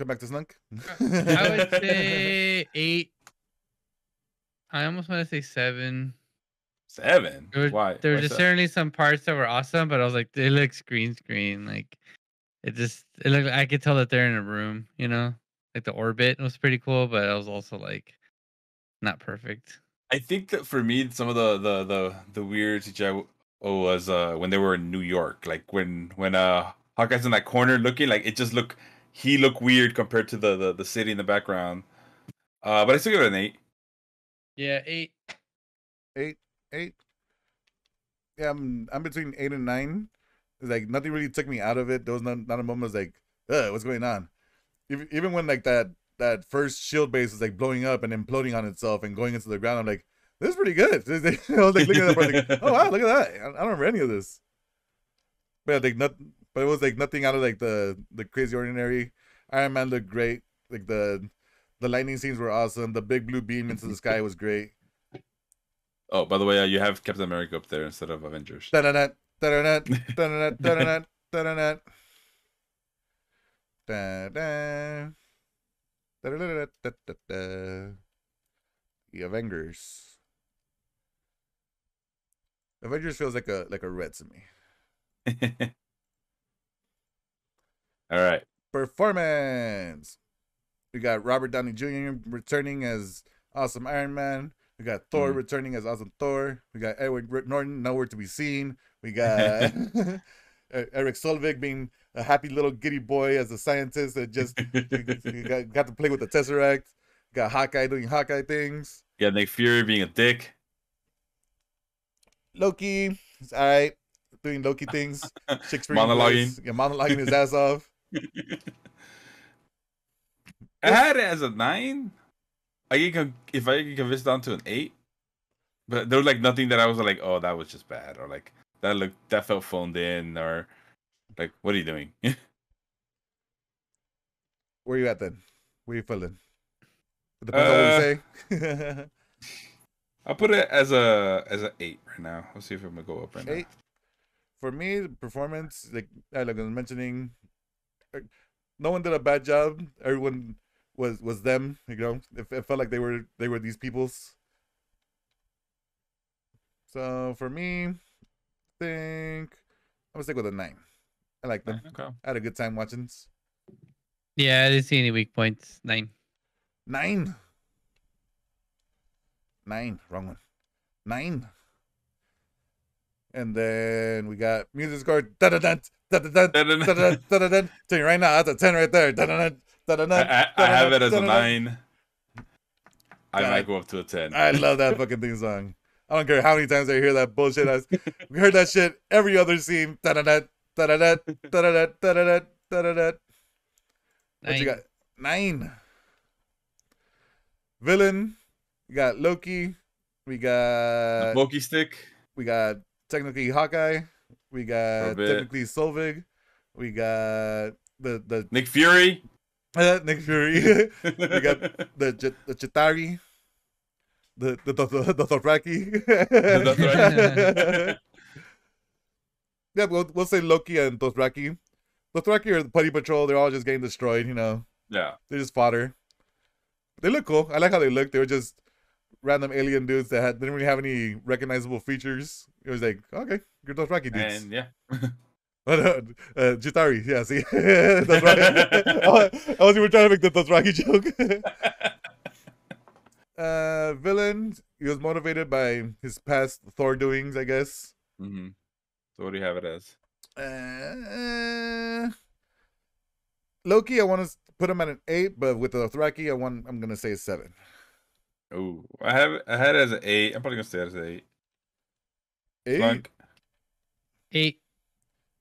Speaker 1: Come back to Snunk.
Speaker 3: I would say eight. I almost want to say seven.
Speaker 2: Seven.
Speaker 3: There were,
Speaker 2: Why?
Speaker 3: there were
Speaker 2: Why
Speaker 3: just
Speaker 2: so?
Speaker 3: certainly some parts that were awesome, but I was like, it looks green screen. Like, it just, it looked. I could tell that they're in a room. You know, like the orbit was pretty cool, but it was also like not perfect.
Speaker 2: I think that for me, some of the the the the weird CGI was uh when they were in New York, like when when uh Hawkeye's in that corner looking, like it just looked he looked weird compared to the the, the city in the background. Uh, but I still give it an eight.
Speaker 3: Yeah, eight.
Speaker 1: eight, eight. Yeah, I'm I'm between eight and nine. It's like nothing really took me out of it. There was not not a moment I was like, Ugh, what's going on? Even even when like that that first shield base is like blowing up and imploding on itself and going into the ground, I'm like, this is pretty good. I was like looking at it, like, oh wow, look at that. I, I don't remember any of this. But like not, but it was like nothing out of like the the crazy ordinary. Iron Man looked great. Like the the lightning scenes were awesome. The big blue beam into the sky was great.
Speaker 2: Oh, by the way, uh, you have Captain America up there instead of Avengers.
Speaker 1: Da-da-da, da-da-da, da-da-da, da-da-da, da-da-da. Da-da. The Avengers. Avengers feels like a like a red to me.
Speaker 2: All right.
Speaker 1: Performance. We got Robert Downey Jr. returning as awesome Iron Man. We got Thor
Speaker 2: Mhm.
Speaker 1: returning as awesome Thor. We got Edward Norton nowhere to be seen. We got Erik Selvig being a happy little giddy boy as a scientist that just got, got to play with the Tesseract. Got Hawkeye doing Hawkeye things.
Speaker 2: yeah, Nick Fury being a dick.
Speaker 1: Loki, is all right, doing Loki things. Shakespeare
Speaker 2: Monologuing.
Speaker 1: yeah, monologuing his ass off.
Speaker 2: I had it as a nine. I can if I can convince down to an eight, but there was like nothing that I was like, oh, that was just bad, or like that looked that felt phoned in, or like, what are you doing?
Speaker 1: Where are you at then? Where are you feeling? It depends on
Speaker 2: Uh,
Speaker 1: what you say.
Speaker 2: I'll put it as a as an eight right now. Let's see if I'm gonna go up right
Speaker 1: Eight. For me, the performance, like I like I was mentioning, uh, no one did a bad job. Everyone was was them. You know, it, it felt like they were they were these people's. So for me, I think I'm gonna stick with a nine. I like
Speaker 2: now.
Speaker 1: them.
Speaker 2: Okay.
Speaker 1: I had a good time watching.
Speaker 3: Yeah, I didn't see any weak points. Nine.
Speaker 1: Nine. Nine. Wrong one. Nine. And then we got music score. Da da da Tell you right now, that's a ten right there.
Speaker 2: I, have it as a nine. I might go up to a ten.
Speaker 1: I love that fucking theme song. I don't care how many times I hear that bullshit. We heard that shit every other scene. What you got? Nine. Villain. We got Loki. We got
Speaker 2: Loki stick.
Speaker 1: We got technically Hawkeye. We got
Speaker 2: bit.
Speaker 1: technically Selvig. We got the the
Speaker 2: Nick Fury.
Speaker 1: Nick Fury. we got the the Chitauri. The the the the, the Dothraki.
Speaker 2: Dothraki.
Speaker 1: yeah, we'll we'll say Loki and Dothraki. Dothraki or the Putty Patrol. They're all just getting destroyed. You know.
Speaker 2: yeah.
Speaker 1: They're just fodder. They look cool. I like how they look. They were just random alien dudes that had didn't really have any recognizable features. It was like, okay, you're those Rocky dudes.
Speaker 2: And yeah.
Speaker 1: But uh, uh, Chitauri, yeah, see, that's right. I was even trying to make the Dothraki joke. Uh, villain. He was motivated by his past Thor doings, I guess.
Speaker 2: hmm So what do you have it as?
Speaker 1: Uh, Loki, I want to put him at an eight, but with the Thraki, I want I'm gonna say a seven.
Speaker 2: Oh, I have it. I had it as an eight. I'm probably gonna stay as an eight.
Speaker 1: Eight,
Speaker 2: Slunk.
Speaker 3: Eight.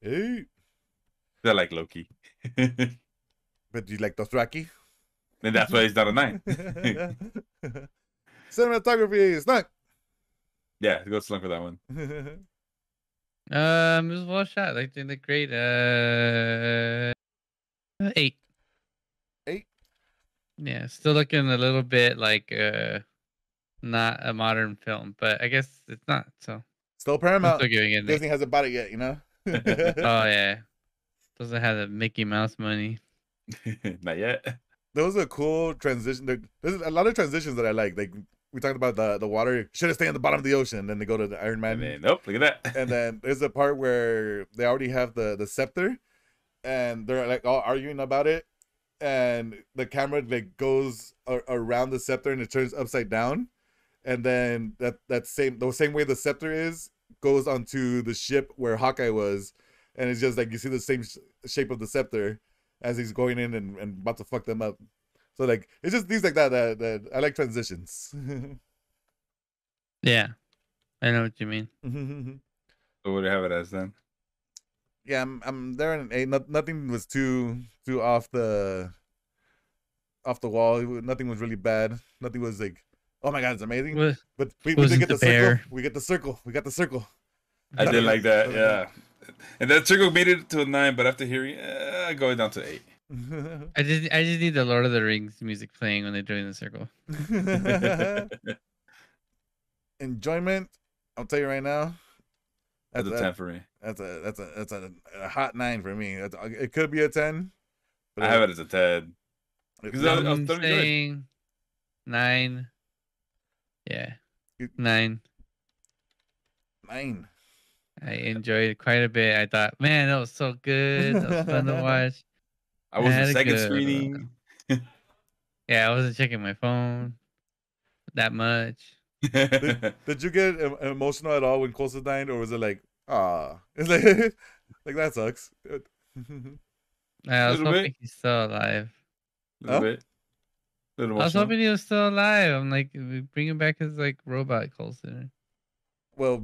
Speaker 1: eight.
Speaker 2: I like Loki,
Speaker 1: But do you like the Thraki?
Speaker 2: that's why he's not a nine.
Speaker 1: Cinematography is not.
Speaker 2: yeah, go Slunk for that one.
Speaker 3: Um, it was well shot. Like they look great. Uh, eight.
Speaker 1: Eight?
Speaker 3: Yeah, still looking a little bit like uh, not a modern film, but I guess it's not. So
Speaker 1: Still Paramount.
Speaker 3: still giving it. an eight.
Speaker 1: Disney hasn't bought it yet, you know.
Speaker 3: Oh yeah, doesn't have the Mickey Mouse money.
Speaker 2: not yet.
Speaker 1: There was a cool transition. There- There's a lot of transitions that I like. Like we talked about the the water should have stayed in the bottom of the ocean. Then they go to the Iron Man.
Speaker 2: And then, nope, look at that.
Speaker 1: and then there's a part where they already have the the scepter and they're like all arguing about it and the camera like goes a- around the scepter and it turns upside down. And then that that same the same way the scepter is goes onto the ship where hawkeye was. And it's just like you see the same sh- shape of the scepter as he's going in and, and about to fuck them up. So like it's just things like that that, that i like transitions.
Speaker 3: Yeah, I know what you mean.
Speaker 2: So what do you have it as then?
Speaker 1: Yeah, I'm, I'm there in an eight. Not, nothing was too too off the off the wall. Nothing was really bad. Nothing was like, oh my god, it's amazing.
Speaker 3: What?
Speaker 1: But we, we did get the,
Speaker 3: the
Speaker 1: circle. We get the circle. We got the circle.
Speaker 2: I
Speaker 1: Gotta
Speaker 2: did like that,
Speaker 1: gotta
Speaker 2: yeah. And that circle made it to a nine, but after hearing, uh, going down to eight.
Speaker 3: I just I just need the Lord of the Rings music playing when they're doing the circle.
Speaker 1: Enjoyment. I'll tell you right now.
Speaker 2: That's
Speaker 1: That's
Speaker 2: a
Speaker 1: a,
Speaker 2: ten for me.
Speaker 1: that's a that's a that's a, a hot nine for me. That's, uh, it could be a ten.
Speaker 2: I have it as a ten. Because I- I was
Speaker 3: I'm
Speaker 2: thoroughly enjoying it.
Speaker 3: saying nine. Yeah, nine.
Speaker 1: nine.
Speaker 3: I enjoyed it quite a bit. I thought, man, that was so good. That was fun to watch.
Speaker 2: I was
Speaker 3: had
Speaker 2: the second
Speaker 3: good
Speaker 2: screening.
Speaker 3: Yeah, I wasn't checking my phone that much.
Speaker 1: Did you get emotional at all when Coulson died, or was it like, ah, it's like, like that sucks.
Speaker 3: I was
Speaker 2: Little bit.
Speaker 3: hoping he's still alive.
Speaker 2: little
Speaker 1: Huh?
Speaker 2: bit. Little
Speaker 3: I was hoping he was still alive. I'm like, we bring him back as like robot Coulson.
Speaker 1: well,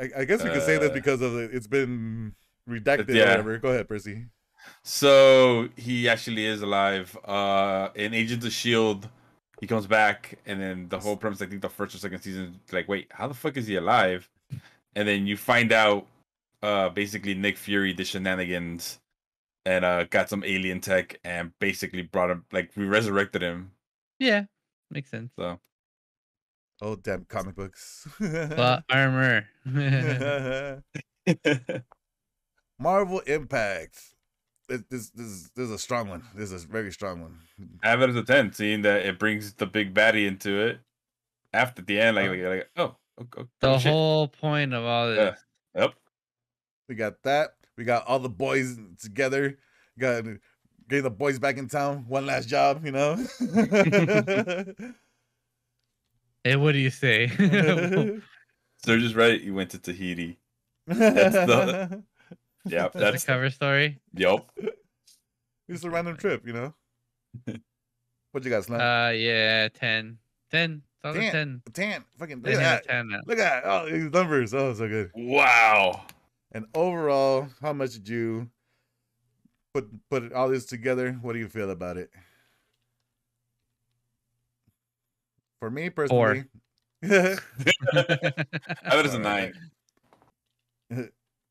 Speaker 1: I, I guess we could say that
Speaker 2: Uh,
Speaker 1: because of it, it's been redacted or
Speaker 2: yeah.
Speaker 1: whatever. Go ahead, Percy.
Speaker 2: So he actually is alive. Uh, in Agents of Shield, he comes back, and then the whole premise, I think, the first or second season, is like, wait, how the fuck is he alive? And then you find out, uh, basically Nick Fury did shenanigans, and uh, got some alien tech, and basically brought him, like, we resurrected him.
Speaker 3: Yeah, makes sense.
Speaker 2: So
Speaker 1: Oh damn, comic books.
Speaker 3: But armor.
Speaker 1: Marvel Impact. This, this this this is a strong one. This is a very strong one.
Speaker 2: I have it as a ten, seeing that it brings the big baddie into it. After the end, like, like, like oh, okay,
Speaker 3: the
Speaker 2: shit.
Speaker 3: whole point of all
Speaker 2: Yeah.
Speaker 3: this.
Speaker 2: Yep.
Speaker 1: We got that. We got all the boys together. Got getting the boys back in town. One last job, you know.
Speaker 3: Hey, what do you say?
Speaker 2: Serge is right. You went to Tahiti. That's the- Yep,
Speaker 3: That's the cover story.
Speaker 2: Yup.
Speaker 1: It's a random trip, you know. What you guys Slim?
Speaker 3: Uh, yeah, 10. 10. Solid
Speaker 1: Damn.
Speaker 3: 10.
Speaker 1: Tan. Fucking look
Speaker 3: 10
Speaker 1: at that.
Speaker 3: 10 now.
Speaker 1: Look at that. Oh, these numbers. Oh, so good.
Speaker 2: Wow.
Speaker 1: And overall, how much did you put put all this together? What do you feel about it? For me personally,
Speaker 2: I have it as a nine.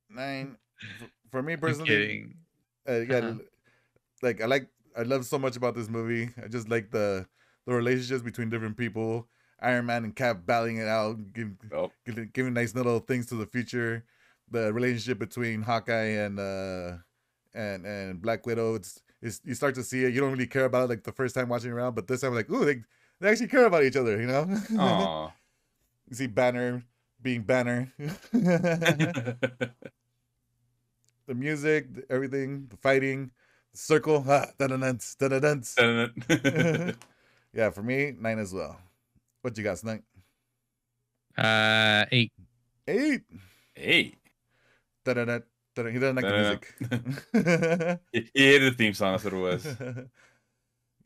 Speaker 1: nine. For- me personally,
Speaker 3: kidding.
Speaker 1: uh, yeah,
Speaker 3: Uh-huh.
Speaker 1: like I like I love so much about this movie. I just like the the relationships between different people. Iron Man and Cap battling it out, give,
Speaker 2: Yup.
Speaker 1: giving, giving nice little things to the future. The relationship between Hawkeye and uh and and Black Widow. It's, it's you start to see it. You don't really care about it like the first time watching around, but this time like, ooh, they they actually care about each other. You know. You see Banner being Banner. the music, the- everything, the fighting, the circle. Ah, da da da da da
Speaker 2: Dun-dun-dun.
Speaker 1: Yeah, for me, nine as well. What you got, Snake?
Speaker 3: Uh, eight.
Speaker 1: Eight.
Speaker 2: Hey,
Speaker 1: Da-da-da, da-da. He doesn't like the music.
Speaker 2: he he hated the theme song. That's what it was.
Speaker 1: you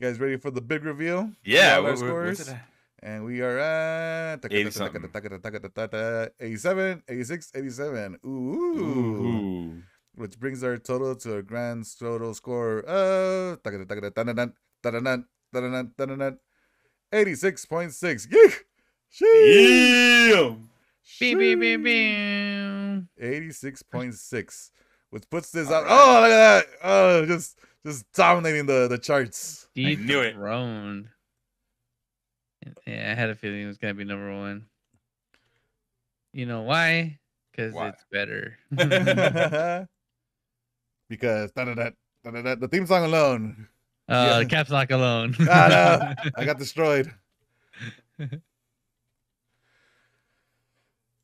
Speaker 1: guys ready for the big reveal?
Speaker 2: Yeah,
Speaker 1: All our
Speaker 2: what- what- what's
Speaker 1: scores. And we are at
Speaker 2: 80
Speaker 1: 87, 86, 87. Ooh.
Speaker 2: Ooh.
Speaker 1: Which brings our total to a grand total score of 86.6. Yeek! Sheesh!
Speaker 2: Damn.
Speaker 3: Beep, beep, beep, beep.
Speaker 1: 86.6. Which puts this out. Oh, look at that. Oh, just just dominating the, the charts.
Speaker 2: I knew it.
Speaker 3: Dethroned. Yeah, I had a feeling it was gonna be number one. You know why? Because it's better.
Speaker 1: because the theme song alone,
Speaker 3: Uh,
Speaker 1: Yeah.
Speaker 3: caps lock alone.
Speaker 1: Ah, no. I got destroyed.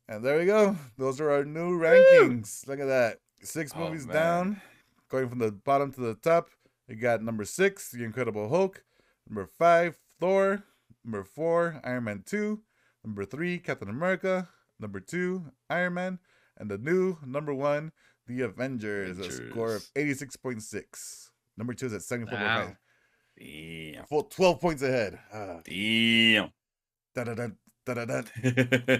Speaker 1: And there we go. Those are our new rankings. Look at that. Six
Speaker 2: Oh,
Speaker 1: movies
Speaker 2: man.
Speaker 1: down, going from the bottom to the top. We got number six, The Incredible Hulk. Number five, Thor. Number four, Iron Man 2. Number three, Captain America. Number two, Iron Man. And the new number one, the Avengers, Avengers. a score of 86.6. Number two is at 74.5.
Speaker 2: Damn.
Speaker 1: Full 12 points ahead. Uh,
Speaker 2: Damn.
Speaker 1: Da-da-da, da-da-da.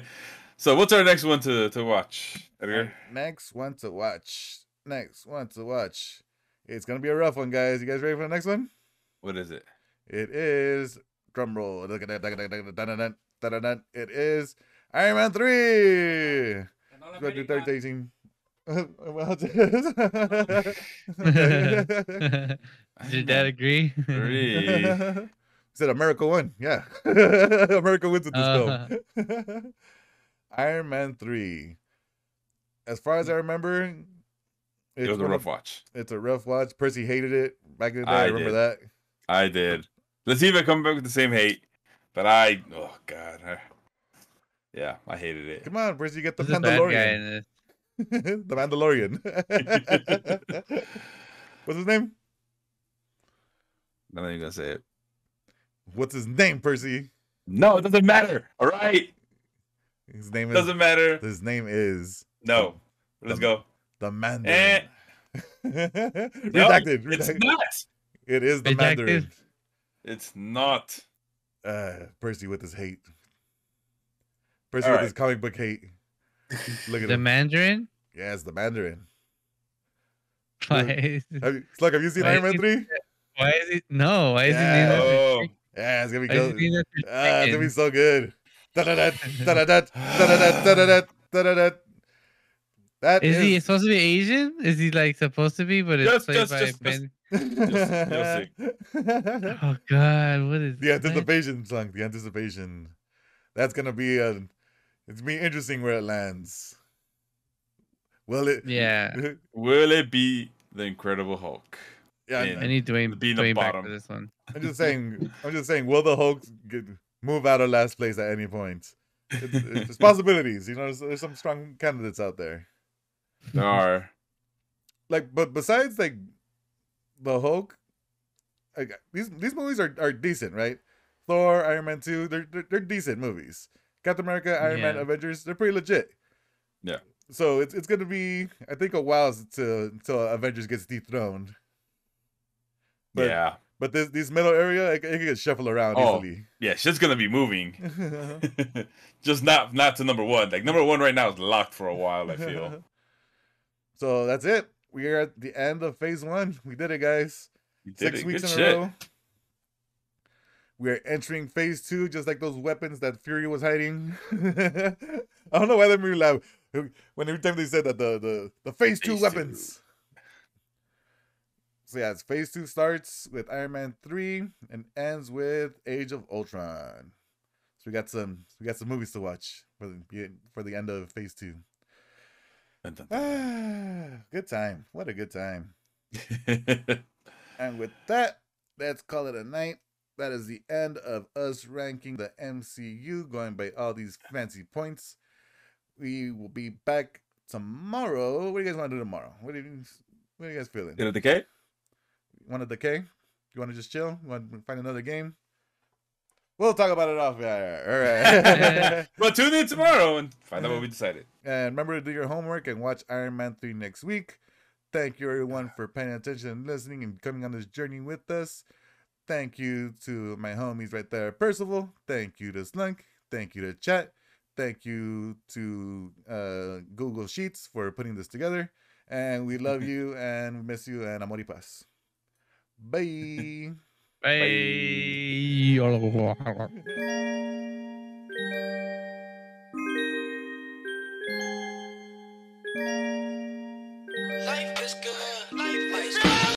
Speaker 2: so what's our next one to, to watch, Edgar?
Speaker 1: Next one to watch. Next one to watch. It's going to be a rough one, guys. You guys ready for the next one?
Speaker 2: What is it?
Speaker 1: It is, drum roll. It is Iron Man 3. 2013 well,
Speaker 3: Did did dad agree?
Speaker 2: Three.
Speaker 1: Said America won. Yeah, America wins with this
Speaker 3: uh,
Speaker 1: film. Iron Man three. As far as I remember,
Speaker 2: it was a rough
Speaker 1: of,
Speaker 2: watch.
Speaker 1: It's a rough watch. Percy hated it back in the day. I,
Speaker 2: I
Speaker 1: remember
Speaker 2: did.
Speaker 1: that.
Speaker 2: I did. Let's see if I come back with the same hate. But I, oh god, I, yeah, I hated it.
Speaker 1: Come on, Percy, get the There's
Speaker 3: in this?
Speaker 1: the Mandalorian. What's his name?
Speaker 2: I'm not even gonna say it.
Speaker 1: What's his name, Percy?
Speaker 2: No, it doesn't matter. All right,
Speaker 1: His name is.
Speaker 2: doesn't matter.
Speaker 1: His name is
Speaker 2: No, let's go.
Speaker 1: the Mandarin.
Speaker 2: Eh.
Speaker 1: redacted.
Speaker 2: No,
Speaker 1: redacted.
Speaker 2: it's not.
Speaker 1: It is the
Speaker 3: Redacted?
Speaker 1: Mandarin.
Speaker 2: It's not.
Speaker 1: Uh, Percy with his hate. Percy
Speaker 2: All
Speaker 1: with
Speaker 2: right.
Speaker 1: his comic book hate. Look at
Speaker 3: The
Speaker 1: him.
Speaker 3: Mandarin?
Speaker 1: yeah, it's the Mandarin.
Speaker 3: Why is,
Speaker 1: Have you, Slug, have you seen
Speaker 3: Why
Speaker 1: Iron Man
Speaker 3: is
Speaker 1: 3?
Speaker 3: why is it No, why is
Speaker 1: Yeah.
Speaker 3: he named after
Speaker 2: Oh,
Speaker 1: Yeah, it's gonna be good.
Speaker 3: he named after
Speaker 1: Ah, it's gonna be so good. That
Speaker 3: Is he supposed to be Asian? Is he like supposed to be? But it's
Speaker 2: Just-
Speaker 3: played
Speaker 2: just-
Speaker 3: by
Speaker 2: just-
Speaker 3: Ben.
Speaker 2: Just-
Speaker 3: Oh God, what is
Speaker 1: the
Speaker 3: what?
Speaker 1: anticipation song, the anticipation. That's gonna be a. It's gonna be interesting where it lands. Will it?
Speaker 3: Yeah,
Speaker 2: will it be the Incredible Hulk?
Speaker 1: yeah.
Speaker 3: I need Dwayne,
Speaker 2: Be the
Speaker 3: Dwayne back
Speaker 2: bottom.
Speaker 3: for this one.
Speaker 1: I'm just saying. I'm just saying. Will the Hulk get, move out of last place at any point? It's, it's possibilities. You know, there's, there's some strong candidates out there.
Speaker 2: There are.
Speaker 1: like but besides like the Hulk, like these these movies are, are decent, right? Thor, Iron Man two, they're they're, they're decent movies. Captain America, Iron Man, Avengers, they're pretty legit.
Speaker 2: Yeah.
Speaker 1: So it's it's gonna be I think a while to until Avengers gets dethroned. But
Speaker 2: yeah,
Speaker 1: but this these middle area it, it can get shuffled around
Speaker 2: Oh.
Speaker 1: easily.
Speaker 2: yeah, shit's gonna be moving. Just not not to number one. Like number one right now is locked for a while. I feel.
Speaker 1: so that's it. We are at the end of phase one. We did it, guys. Six
Speaker 2: it.
Speaker 1: weeks
Speaker 2: Good
Speaker 1: in
Speaker 2: shit.
Speaker 1: a row. We are entering phase two, just like those weapons that Fury was hiding. I don't know why that made me laugh. When every time they said that the the, the phase two
Speaker 2: Phase two.
Speaker 1: weapons. So yeah, it's phase two starts with Iron Man three and ends with Age of Ultron. So we got some we got some movies to watch for the for the end of phase two.
Speaker 2: Dun, dun,
Speaker 1: Ah, good time. What a good time. And with that, let's call it a night. That is the end of us ranking the MCU, going by all these fancy points. We will be back tomorrow. What do you guys want to do tomorrow? What are you, what are you guys feeling?
Speaker 2: Did it decay?
Speaker 1: Want to decay? You want to just chill? You want to find another game? We'll talk about it off air. All right.
Speaker 2: But tune in tomorrow and find out what we decided.
Speaker 1: and remember to do your homework and watch Iron Man 3 next week. Thank you, everyone, for paying attention and listening and coming on this journey with us. Thank you to my homies right there, Percival. Thank you to Slunk. Thank you to Chat. Thank you to uh, Google Sheets for putting this together. And we love you and we miss you and amor y paz. Bye.
Speaker 3: Bye.